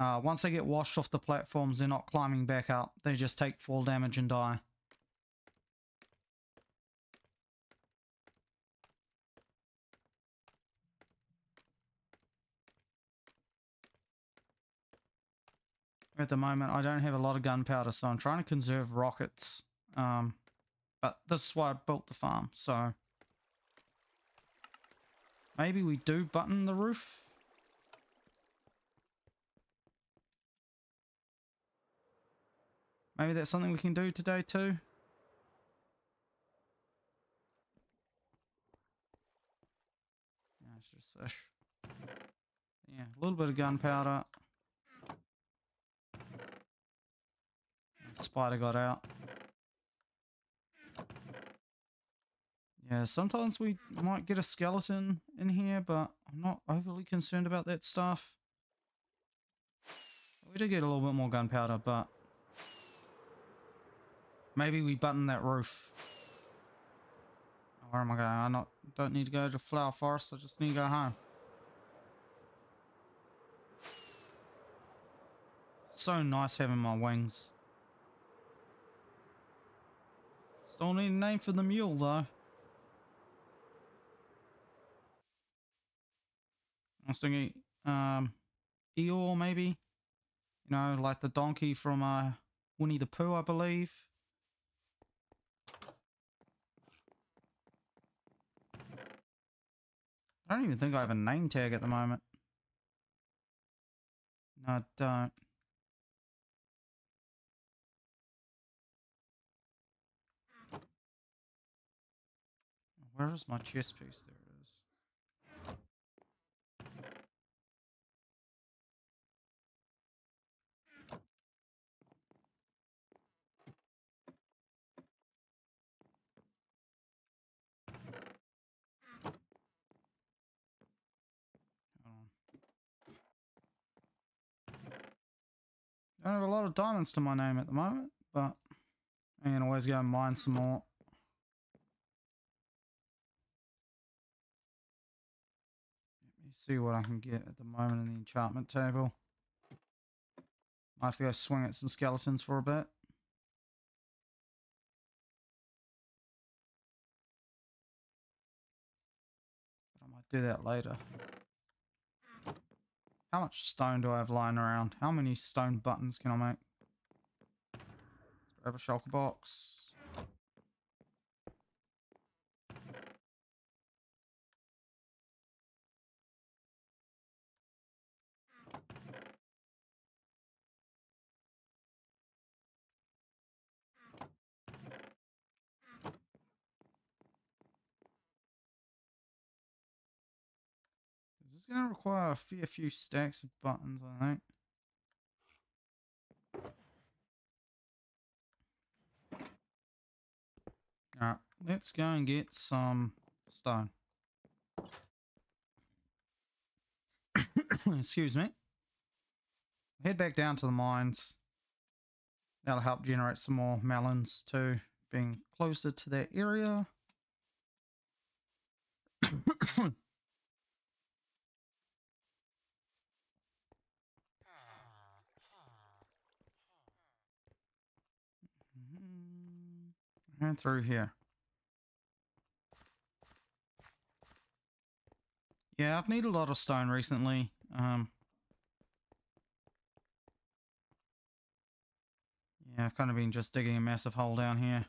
Uh, once they get washed off the platforms, they're not climbing back up. They just take fall damage and die. At the moment, I don't have a lot of gunpowder, so I'm trying to conserve rockets. Um, but this is why I built the farm, so... Maybe we do button the roof? Maybe that's something we can do today too. Yeah. [laughs] Yeah, a little bit of gunpowder. Spider got out. Yeah, sometimes we might get a skeleton in here, but I'm not overly concerned about that stuff. We did get a little bit more gunpowder, but Maybe we button that roof. Where am I going? I not don't need to go to Flower Forest. I just need to go home. So nice having my wings. Still need a name for the mule though. I was thinking, um, Eeyore maybe. You know, like the donkey from uh, Winnie the Pooh, I believe. I don't even think I have a name tag at the moment. No, I don't. Where is my chest piece? There it is. Don't have a lot of diamonds to my name at the moment, but I can always go and mine some more. Let me see what I can get at the moment in the enchantment table. I have to go swing at some skeletons for a bit. I might do that later. How much stone do I have lying around? How many stone buttons can I make? Let's grab a shulker box. Going to require a fair few stacks of buttons, I think. Alright, let's go and get some stone. [coughs] Excuse me. Head back down to the mines. That'll help generate some more melons too, being closer to that area. [coughs] [coughs] And through here. Yeah, I've needed a lot of stone recently. Um, yeah, I've kind of been just digging a massive hole down here.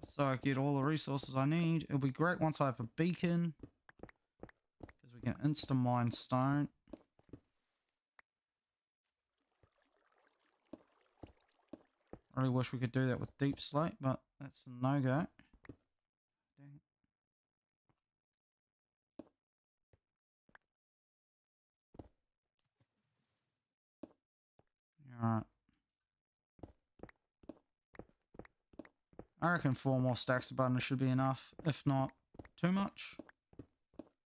Just so I get all the resources I need. It'll be great once I have a beacon. Because we can insta-mine stone. I Really wish we could do that with deepslate, but that's a no-go. Alright. I reckon four more stacks of buttons should be enough, if not too much.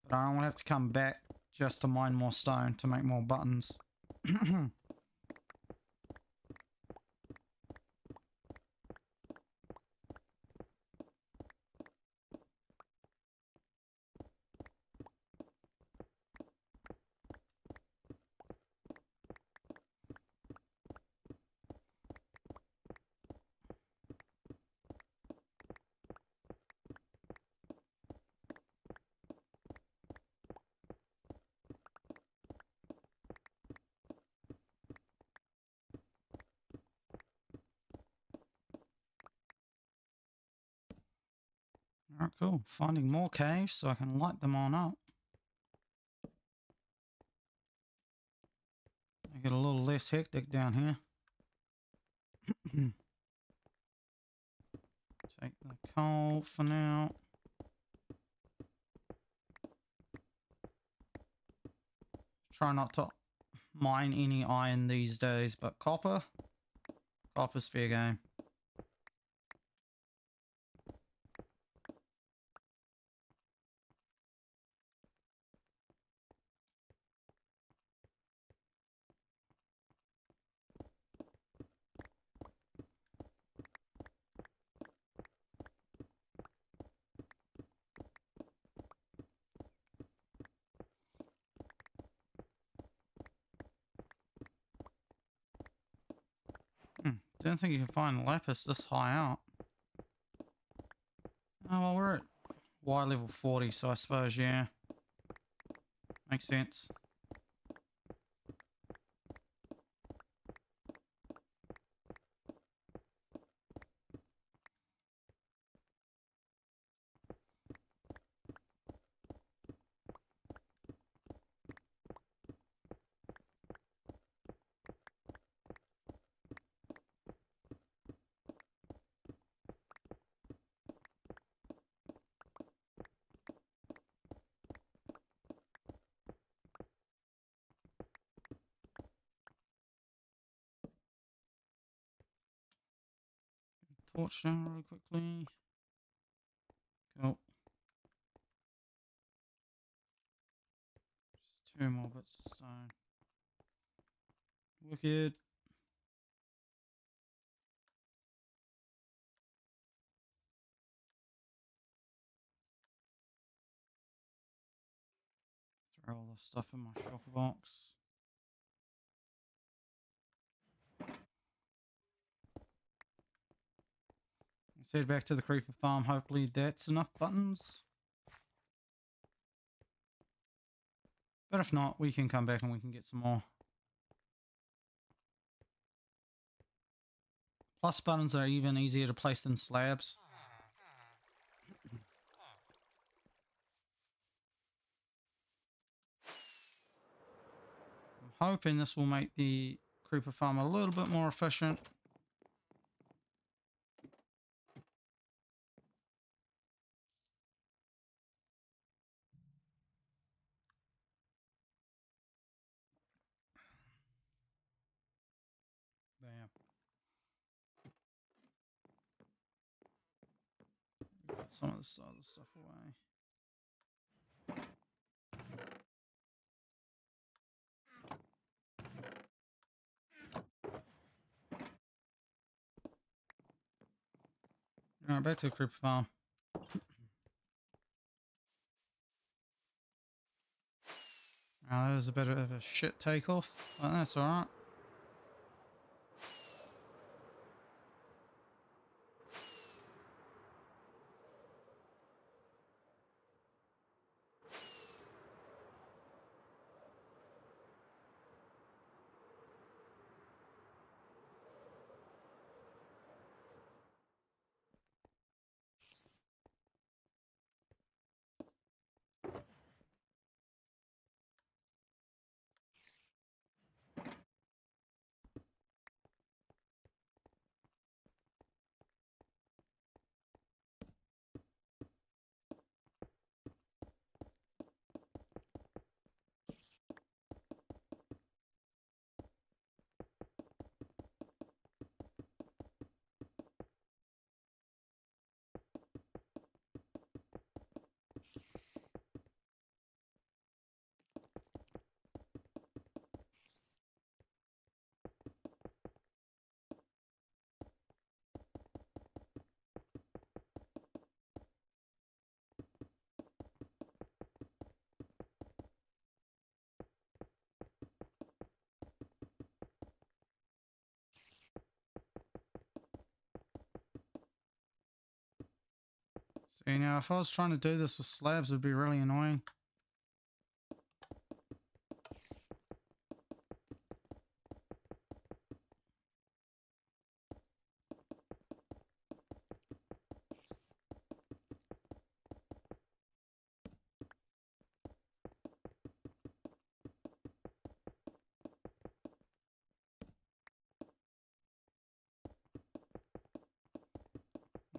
But I don't want to have to come back just to mine more stone to make more buttons. [clears throat] Finding more caves so I can light them on up. Make it a little less hectic down here. [clears throat] Take the coal for now. Try not to mine any iron these days, but copper, copper's fair game. Didn't think you can find lapis this high out. Oh, well, we're at Y level 40, so I suppose, yeah. Makes sense. Torch down really quickly. Go. Just two more bits of stone. Wicked. Throw all the stuff in my shulker box. Head back to the creeper farm. Hopefully that's enough buttons. But if not, we can come back and we can get some more. Plus buttons are even easier to place than slabs. I'm hoping this will make the creeper farm a little bit more efficient. Some of this other stuff away. Alright, back to the creeper farm. Now that was a bit of a shit takeoff, but that's alright. If I was trying to do this with slabs, it would be really annoying.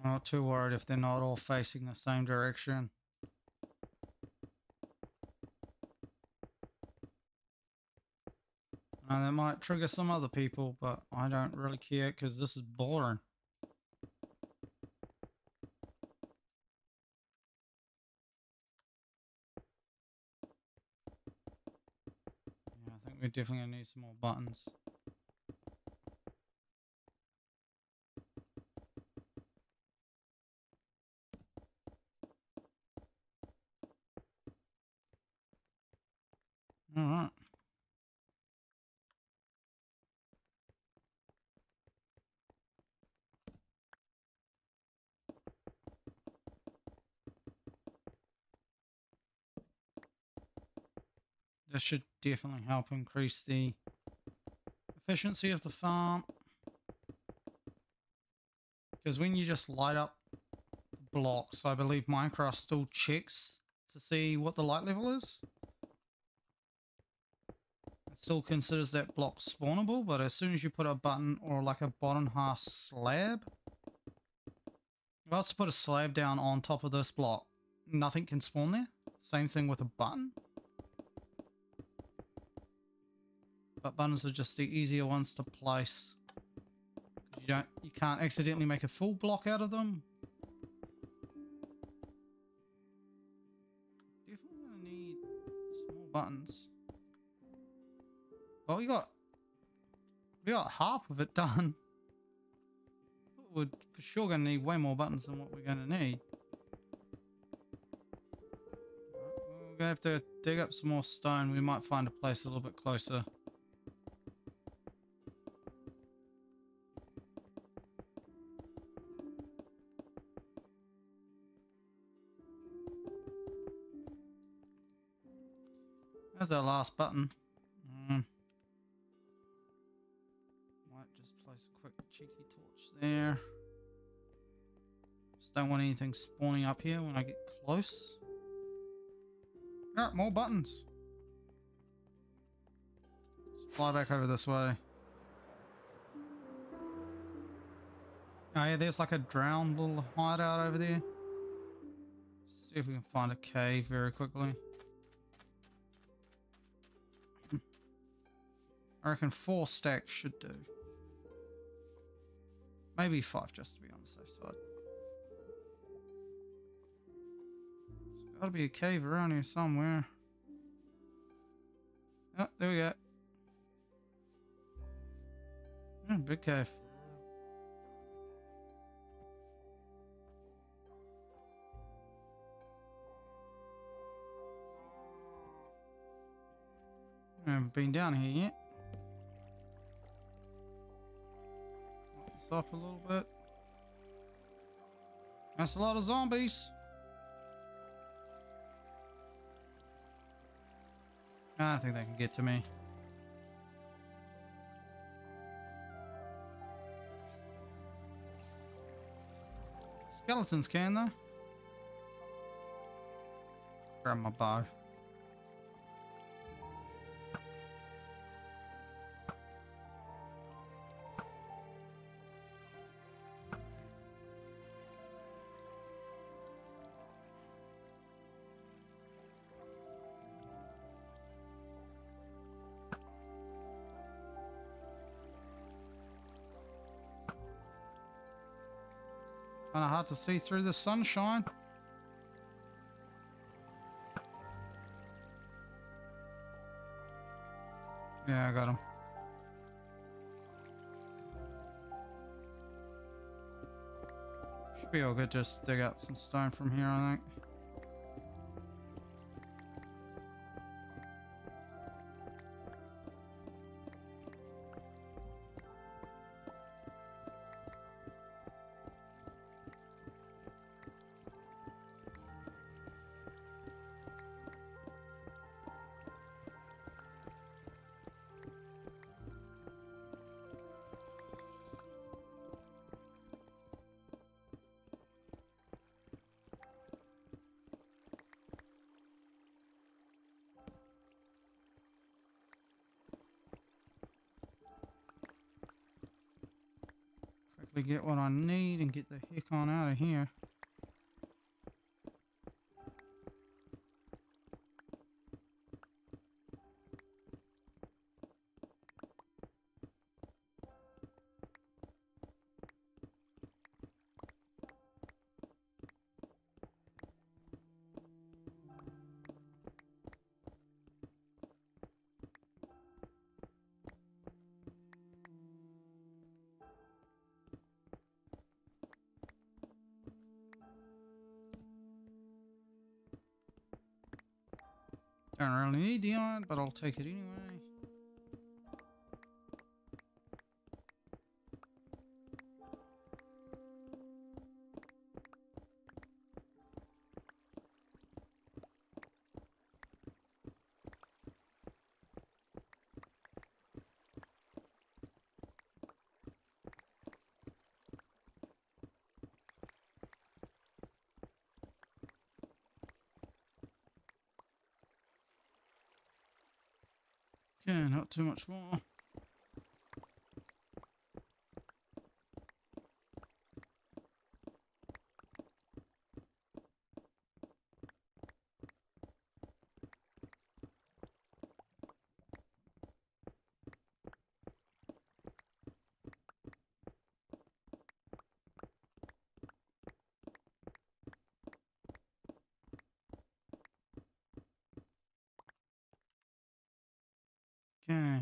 Not too worried if they're not all facing the same direction. That might trigger some other people, but I don't really care because this is boring. Yeah, I think we're definitely gonna need some more buttons. All right. This should definitely help increase the efficiency of the farm. Because when you just light up blocks, I believe Minecraft still checks to see what the light level is. It still considers that block spawnable, but as soon as you put a button or like a bottom half slab, if I was to put a slab down on top of this block, nothing can spawn there. Same thing with a button. But buttons are just the easier ones to place. You don't, you can't accidentally make a full block out of them. Definitely gonna need some more buttons. Well, we got we got half of it [laughs] done. We're for sure gonna need way more buttons than what we're gonna need. We're gonna have to dig up some more stone. We might find a place a little bit closer. There's our last button. Mm. Might just place a quick cheeky torch there. Just don't want anything spawning up here when I get close. Alright, more buttons. Let's fly back over this way. Oh yeah, there's like a drowned little hideout over there. See if we can find a cave very quickly. I reckon four stacks should do. Maybe five just to be on the safe side. There's gotta be a cave around here somewhere. Oh, there we go. Yeah, big cave. I haven't been down here yet. This up a little bit. That's a lot of zombies. Ah, I don't think they can get to me. Skeletons can though. Grab my bow. Hard to see through the sunshine. Yeah, I got him. Should be all good. Just dig out some stone from here, I think. Iron, but I'll take it anyway. Too much more. Okay.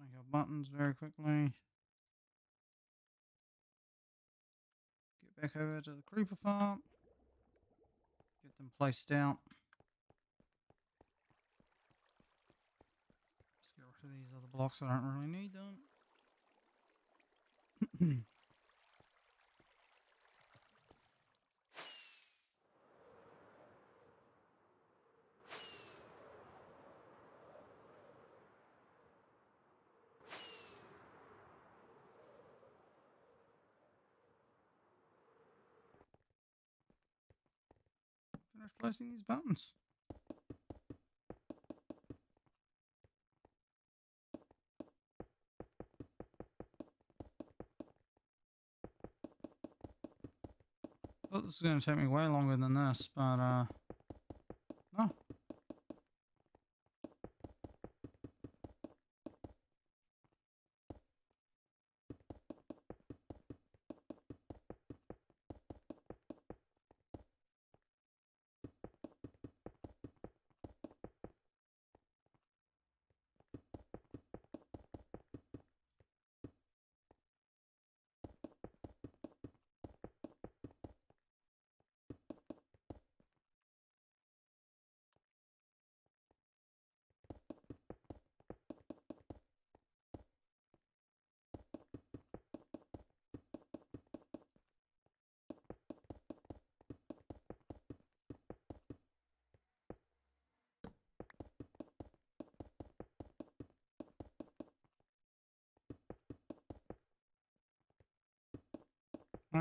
Make our buttons very quickly. Get back over to the creeper farm. Get them placed out. Just get rid of these other blocks. I don't really need them. Finish these buttons. Thought this was going to take me way longer than this, but uh, no.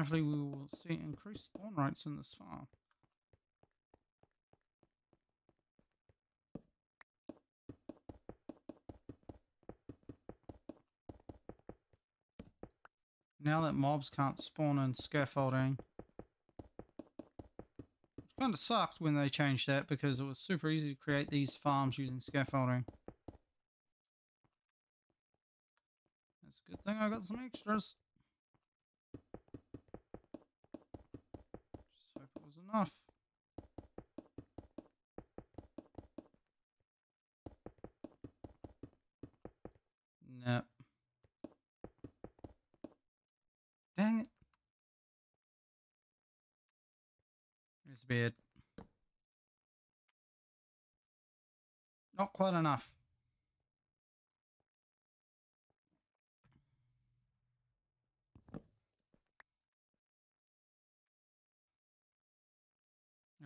Hopefully we will see increased spawn rates in this farm. Now that mobs can't spawn in scaffolding. Which kind of sucked when they changed that because it was super easy to create these farms using scaffolding. It's a good thing I got some extras. Just hope it was enough. Nope. Dang it. Here's the bed. Not quite enough.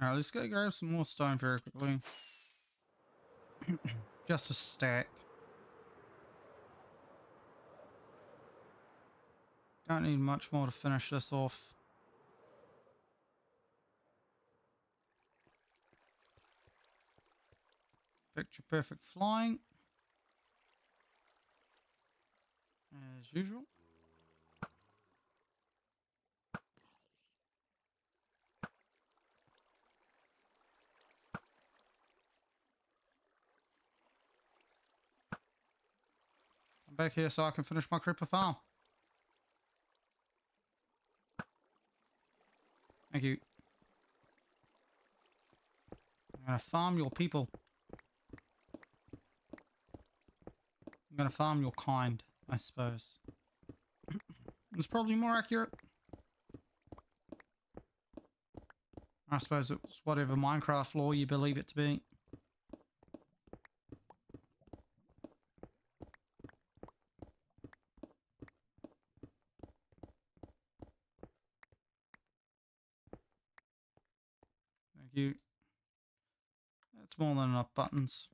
Alright, let's go grab some more stone very quickly. [clears throat] Just a stack. Don't need much more to finish this off. Picture perfect flying. As usual. Back here so I can finish my creeper farm. Thank you. I'm gonna farm your people. I'm gonna farm your kind, I suppose. [clears throat] it's probably more accurate. I suppose it's whatever Minecraft law you believe it to be. That's more than enough buttons.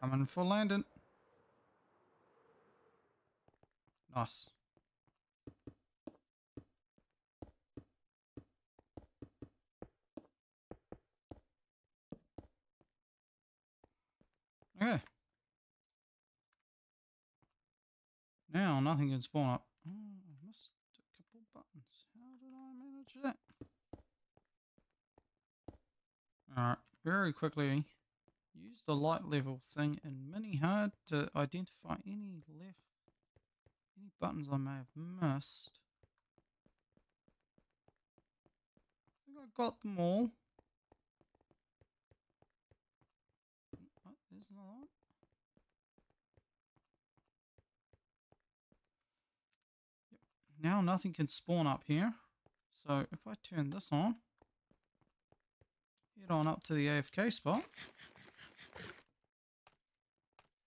Coming for landing. Nice. Okay. Now nothing can spawn up. Oh, I missed a couple buttons. How did I manage that? Alright, very quickly use the light level thing in MiniHUD to identify any left any buttons I may have missed. I think I got them all. One. Yep. Now nothing can spawn up here. So if I turn this on, head on up to the AFK spot.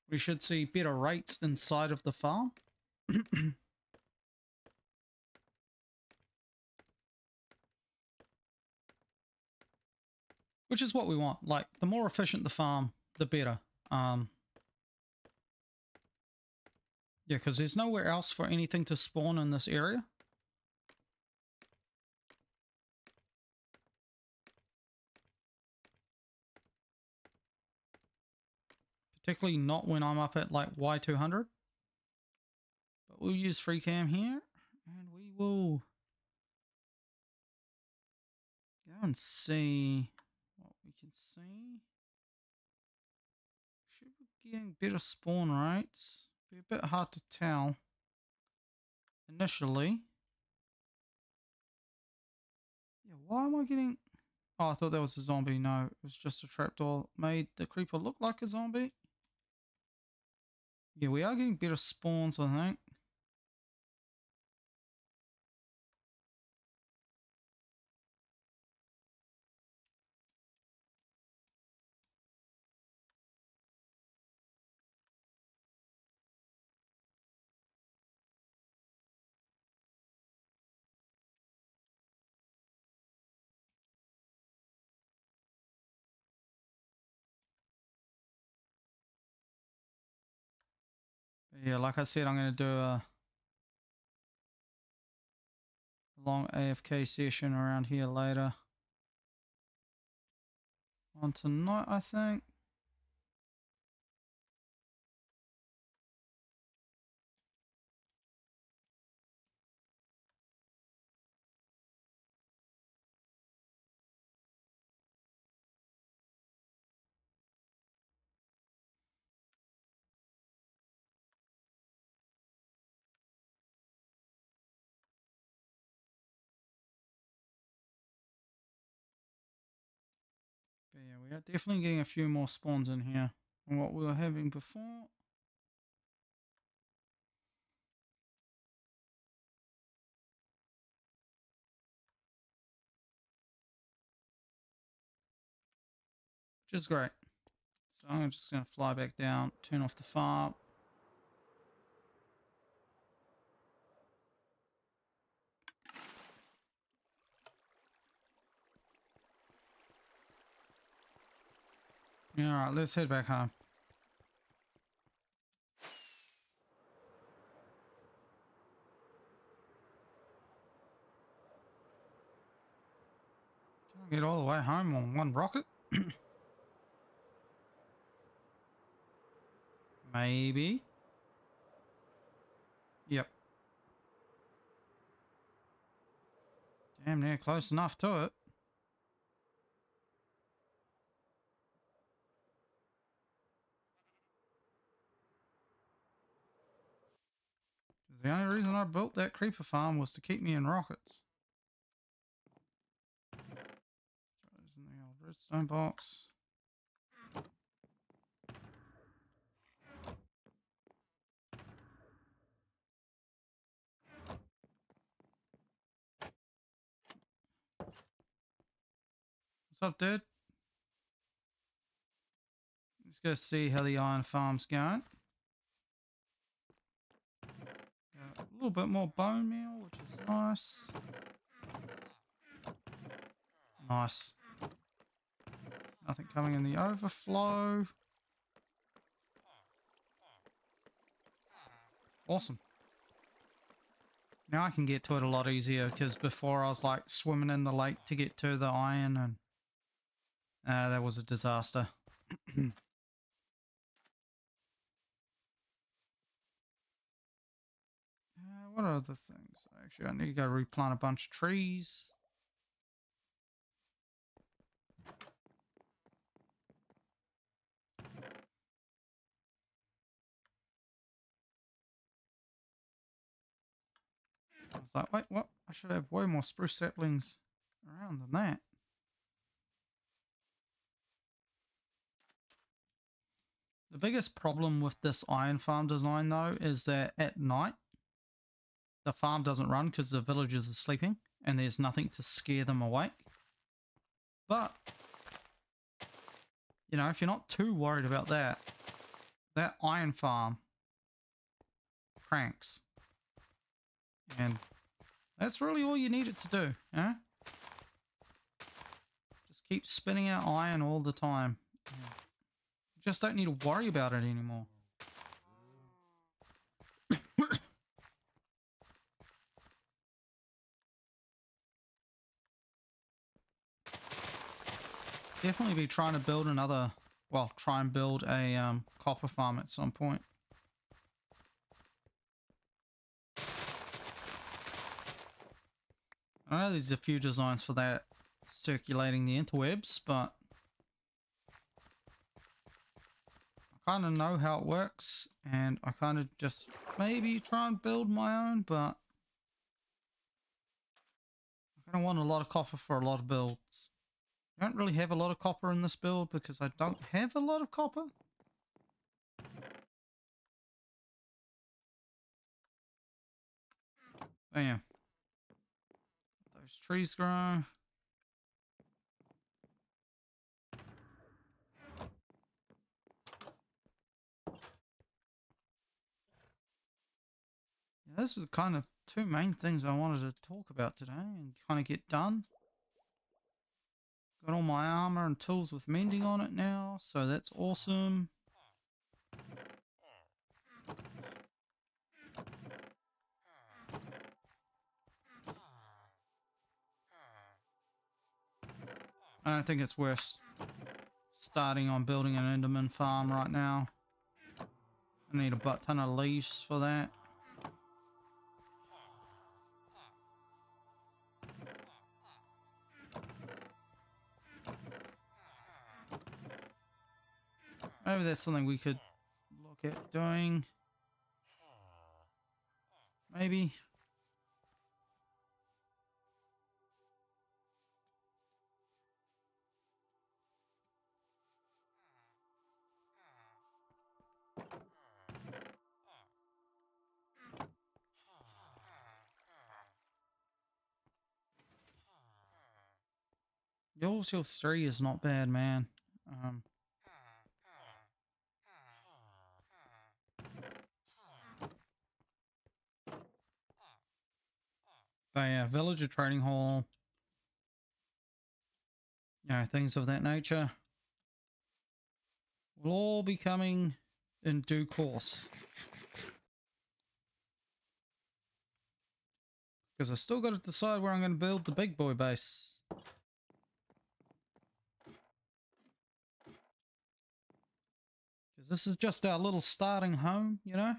We should see better rates inside of the farm. [coughs] Which is what we want. Like, the more efficient the farm, the better. Um, yeah, because there's nowhere else for anything to spawn in this area. Particularly not when I'm up at like Y200. But we'll use free cam here and we will go and see what we can see. Getting better spawn rates. Be a bit hard to tell initially. Yeah, why am I getting... Oh, I thought that was a zombie. No, it was just a trapdoor. Made the creeper look like a zombie. Yeah, we are getting better spawns, I think. Yeah, like I said, I'm going to do a long AFK session around here later. On tonight, I think. We are definitely getting a few more spawns in here than what we were having before. Which is great. So I'm just going to fly back down, turn off the farm. Yeah, alright, let's head back home. Get all the way home on one rocket? [coughs] Maybe. Yep. Damn near close enough to it. The only reason I built that creeper farm was to keep me in rockets. Throw those in the old redstone box. What's up, dude? Let's go see how the iron farm's going. Got a little bit more bone meal, which is nice. Nice. Nothing coming in the overflow. Awesome. Now I can get to it a lot easier because before I was like swimming in the lake to get to the iron and uh, that was a disaster. [clears throat] what are other things? Actually, I need to go replant a bunch of trees. I was like, wait, what? I should have way more spruce saplings around than that. The biggest problem with this iron farm design, though, is that at night, the farm doesn't run because the villagers are sleeping and there's nothing to scare them awake. But, you know, if you're not too worried about that, that iron farm cranks. And that's really all you need it to do, yeah? Just keep spinning out iron all the time. Just don't need to worry about it anymore. Definitely be trying to build another, well, try and build a um, copper farm at some point. I know there's a few designs for that circulating the interwebs, but I kind of know how it works, and I kind of just maybe try and build my own, but I don't want a lot of copper for a lot of builds. I don't really have a lot of copper in this build because I don't have a lot of copper. Bam. Those trees grow. Are the kind of two main things I wanted to talk about today and kind of get done. Got all my armor and tools with mending on it now, so that's awesome. I don't think it's worth starting on building an Enderman farm right now. I need a butt ton of leaves for that. Maybe that's something we could look at doing. Maybe. Yours, your three is not bad, man. Um, But yeah, villager trading hall. You know, things of that nature. Will all be coming in due course. Because I still got to decide where I'm going to build the big boy base. Because this is just our little starting home, you know?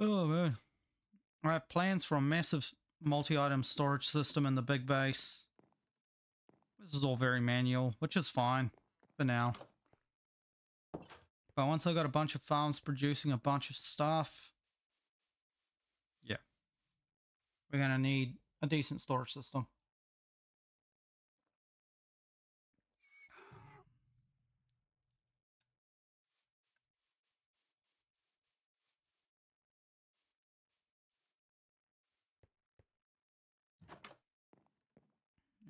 Oh man. I have plans for a massive multi-item storage system in the big base. This is all very manual, which is fine for now. But once I got a bunch of farms producing a bunch of stuff, yeah, we're gonna need a decent storage system.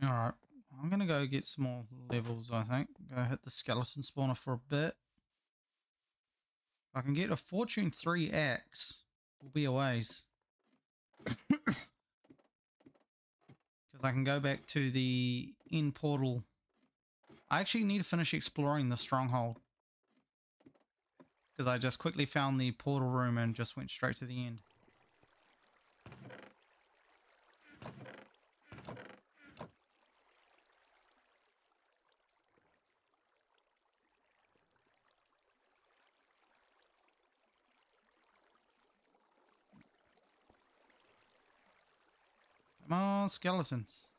Alright, I'm gonna go get some more levels, I think. Go hit the skeleton spawner for a bit. If I can get a Fortune 3 axe, we'll be a ways. [coughs] Because I can go back to the End portal. I actually need to finish exploring the stronghold. Because I just quickly found the portal room and just went straight to the end. Come on, skeletons.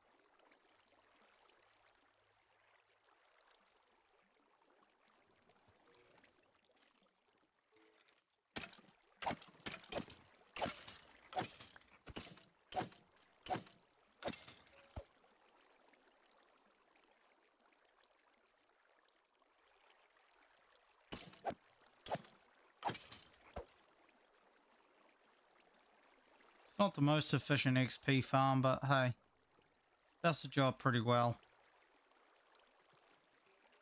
It's not the most efficient XP farm, but hey, does the job pretty well.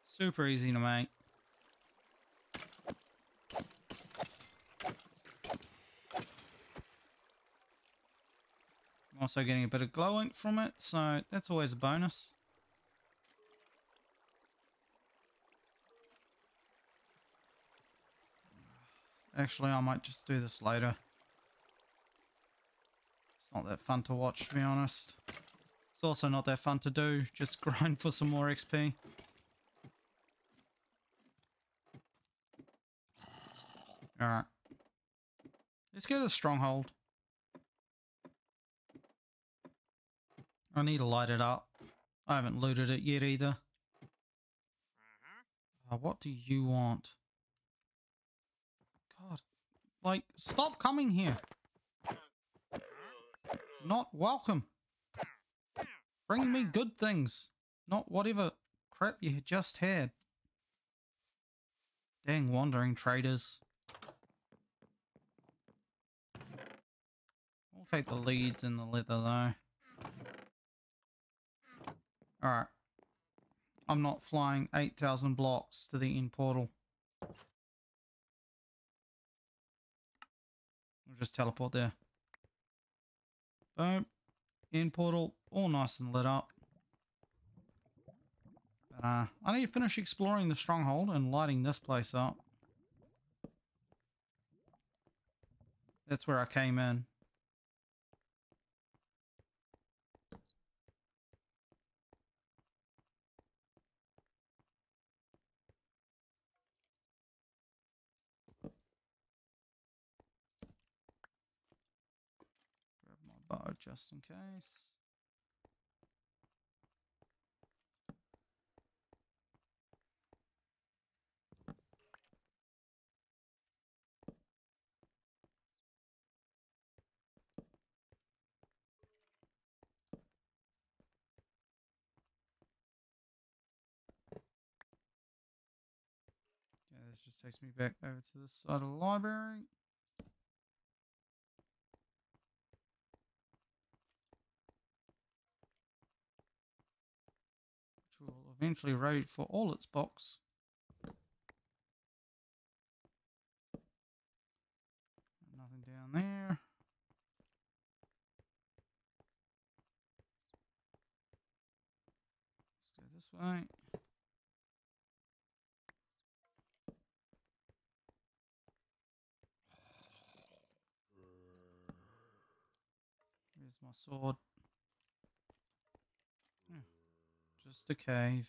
Super easy to make. I'm also getting a bit of glowing from it, so that's always a bonus. Actually, I might just do this later. It's not that fun to watch, to be honest. It's also not that fun to do, just [laughs] grind for some more XP. Alright. Let's get a stronghold. I need to light it up. I haven't looted it yet either. Uh, what do you want? God. Like, stop coming here. Not welcome. Bring me good things. Not whatever crap you just had. Dang wandering traders. We'll take the leads and the leather though. Alright. I'm not flying 8,000 blocks to the End portal. We'll just teleport there. Boom. End portal, all nice and lit up. But, uh, I need to finish exploring the stronghold and lighting this place up. That's where I came in. Bow just in case. Okay, this just takes me back over to this side of the library. Which will eventually raid for all its box. Nothing down there. Let's go this way. Here's my sword. a cave.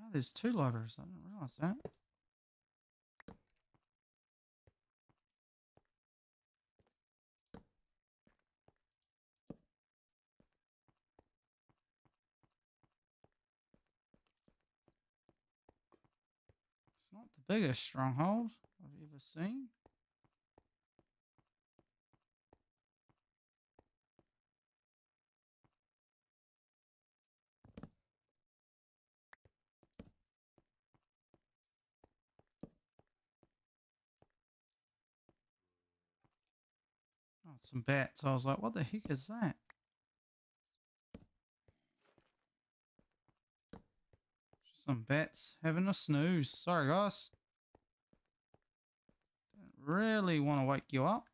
Oh, there's two libraries. I didn't realize that. Biggest stronghold I've ever seen. Oh, some bats. I was like, what the heck is that? Some bats having a snooze. Sorry, guys. Don't really want to wake you up.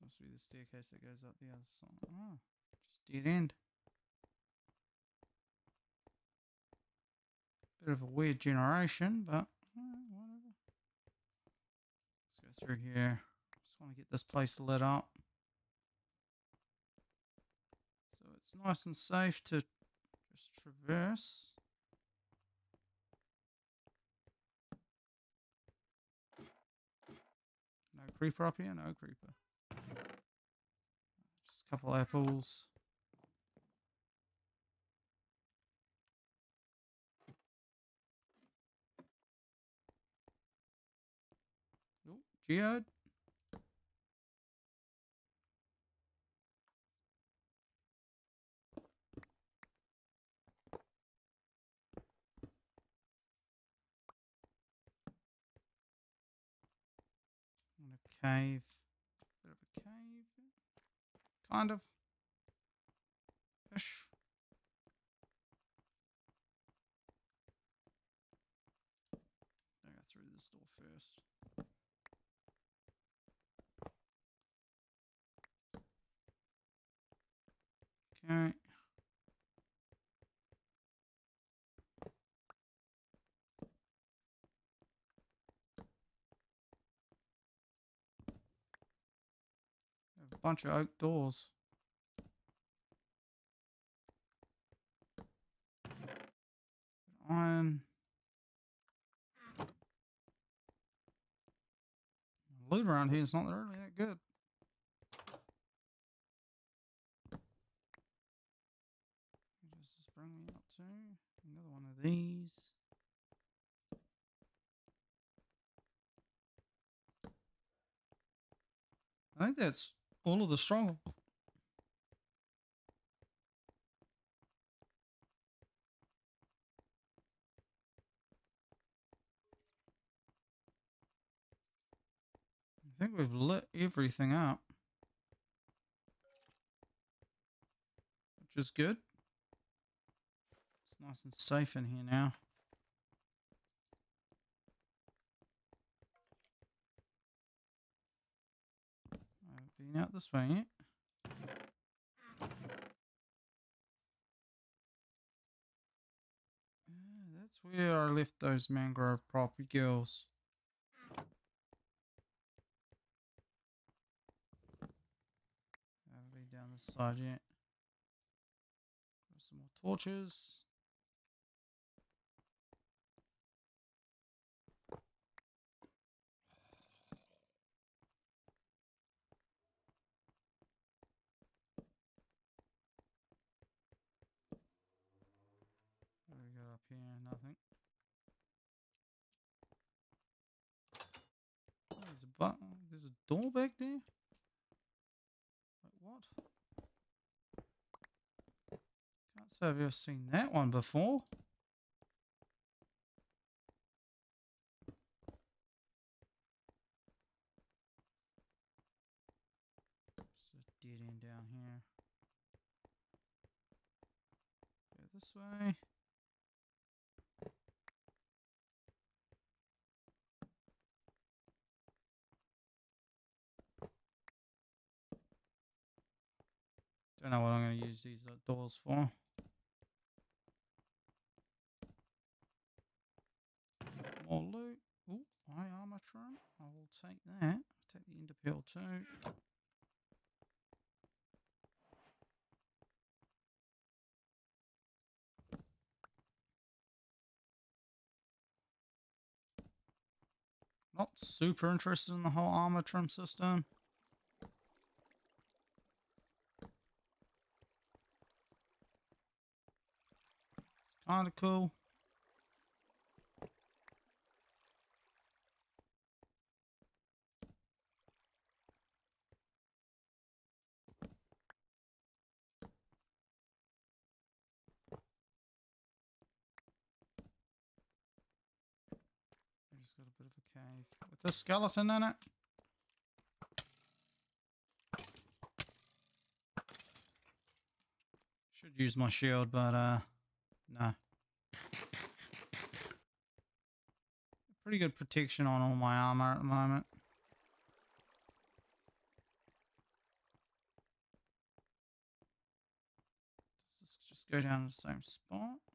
Supposed to be the staircase that goes up the other side. Oh, just dead end. Bit of a weird generation, but uh, whatever. Let's go through here. Just want to get this place lit up. So it's nice and safe to just traverse. No creeper up here, no creeper. Couple apples. Oh, geode. Cave. Bit of a cave. Kind of. Ish. I go through this door first. Okay. A bunch of oak doors. Um, Iron. Loot around here is not really that good. Does bring me up to? Another one of these. I think that's all of the strong. I think we've lit everything up. Which is good. It's nice and safe in here now. Out this way yet. Yeah, that's where I left those mangrove propagules. Haven't been down this side yet. Some more torches. What here? Nothing. There's a button. There's a door back there. Wait, what? Can't say I've ever seen that one before. Dead end down here. Go this way. Don't know what I'm going to use these uh, doors for. More loot. Oh, eye armor trim. I will take that. Take the ender too. Not super interested in the whole armor trim system. We just got a bit of a cave with a skeleton in it. Should use my shield, but uh, no. Pretty good protection on all my armor at the moment. Does this just go down to the same spot?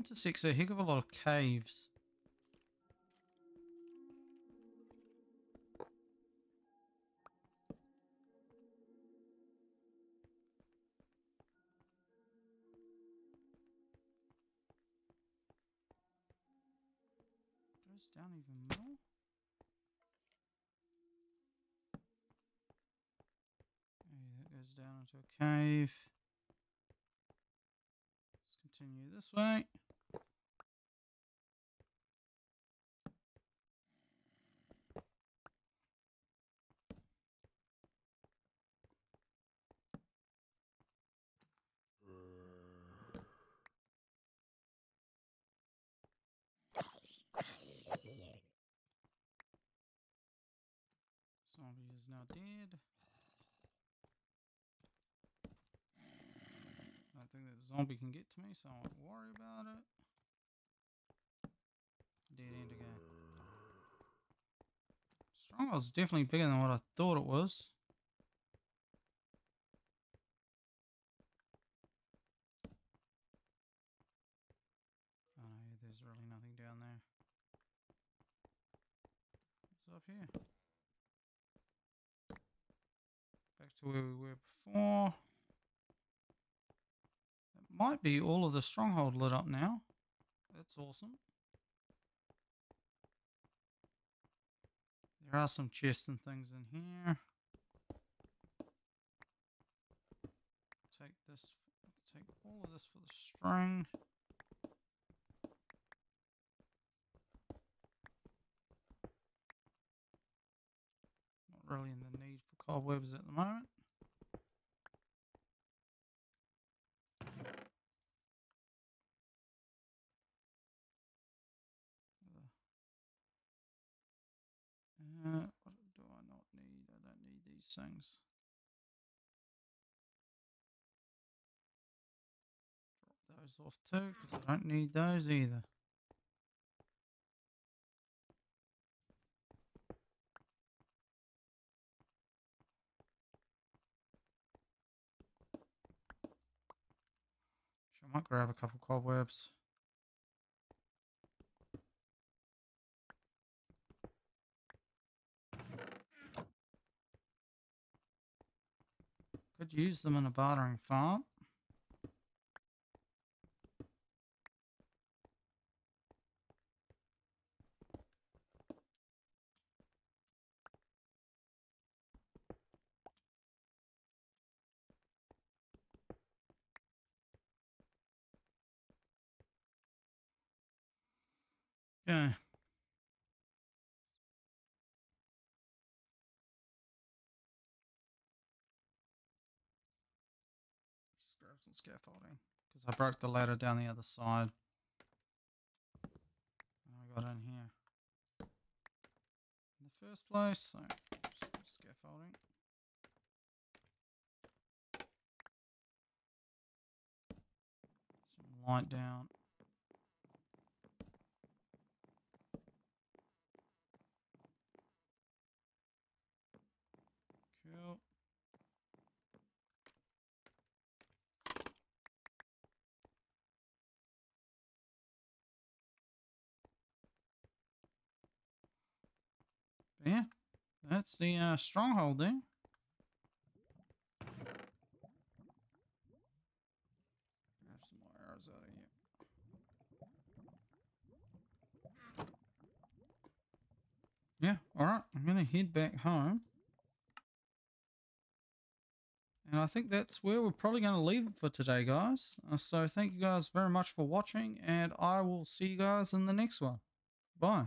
This intersects a heck of a lot of caves. Goes down even more. Okay, that goes down into a cave. Continue this way. Zombie is now dead. I think that zombie can get to me, so I won't worry about it. Dead end again. Stronghold's definitely bigger than what I thought it was. Oh no, there's really nothing down there. What's up here? Back to where we were before. It might be all of the stronghold lit up now. That's awesome. There are some chests and things in here. Take this, take all of this for the string. Not really in the cobwebs at the moment. Uh, what do I not need? I don't need these things. Drop those off too, because I don't need those either. I might grab a couple cobwebs. Could use them in a bartering farm. Just grab some scaffolding. Because I broke the ladder down the other side. And I got in here. In the first place, so scaffolding. Some light down. Yeah, that's the uh, stronghold there. Grab some more arrows out of here. Yeah, alright, I'm gonna head back home. And I think that's where we're probably going to leave it for today, guys. Uh, so thank you guys very much for watching, and I will see you guys in the next one. Bye.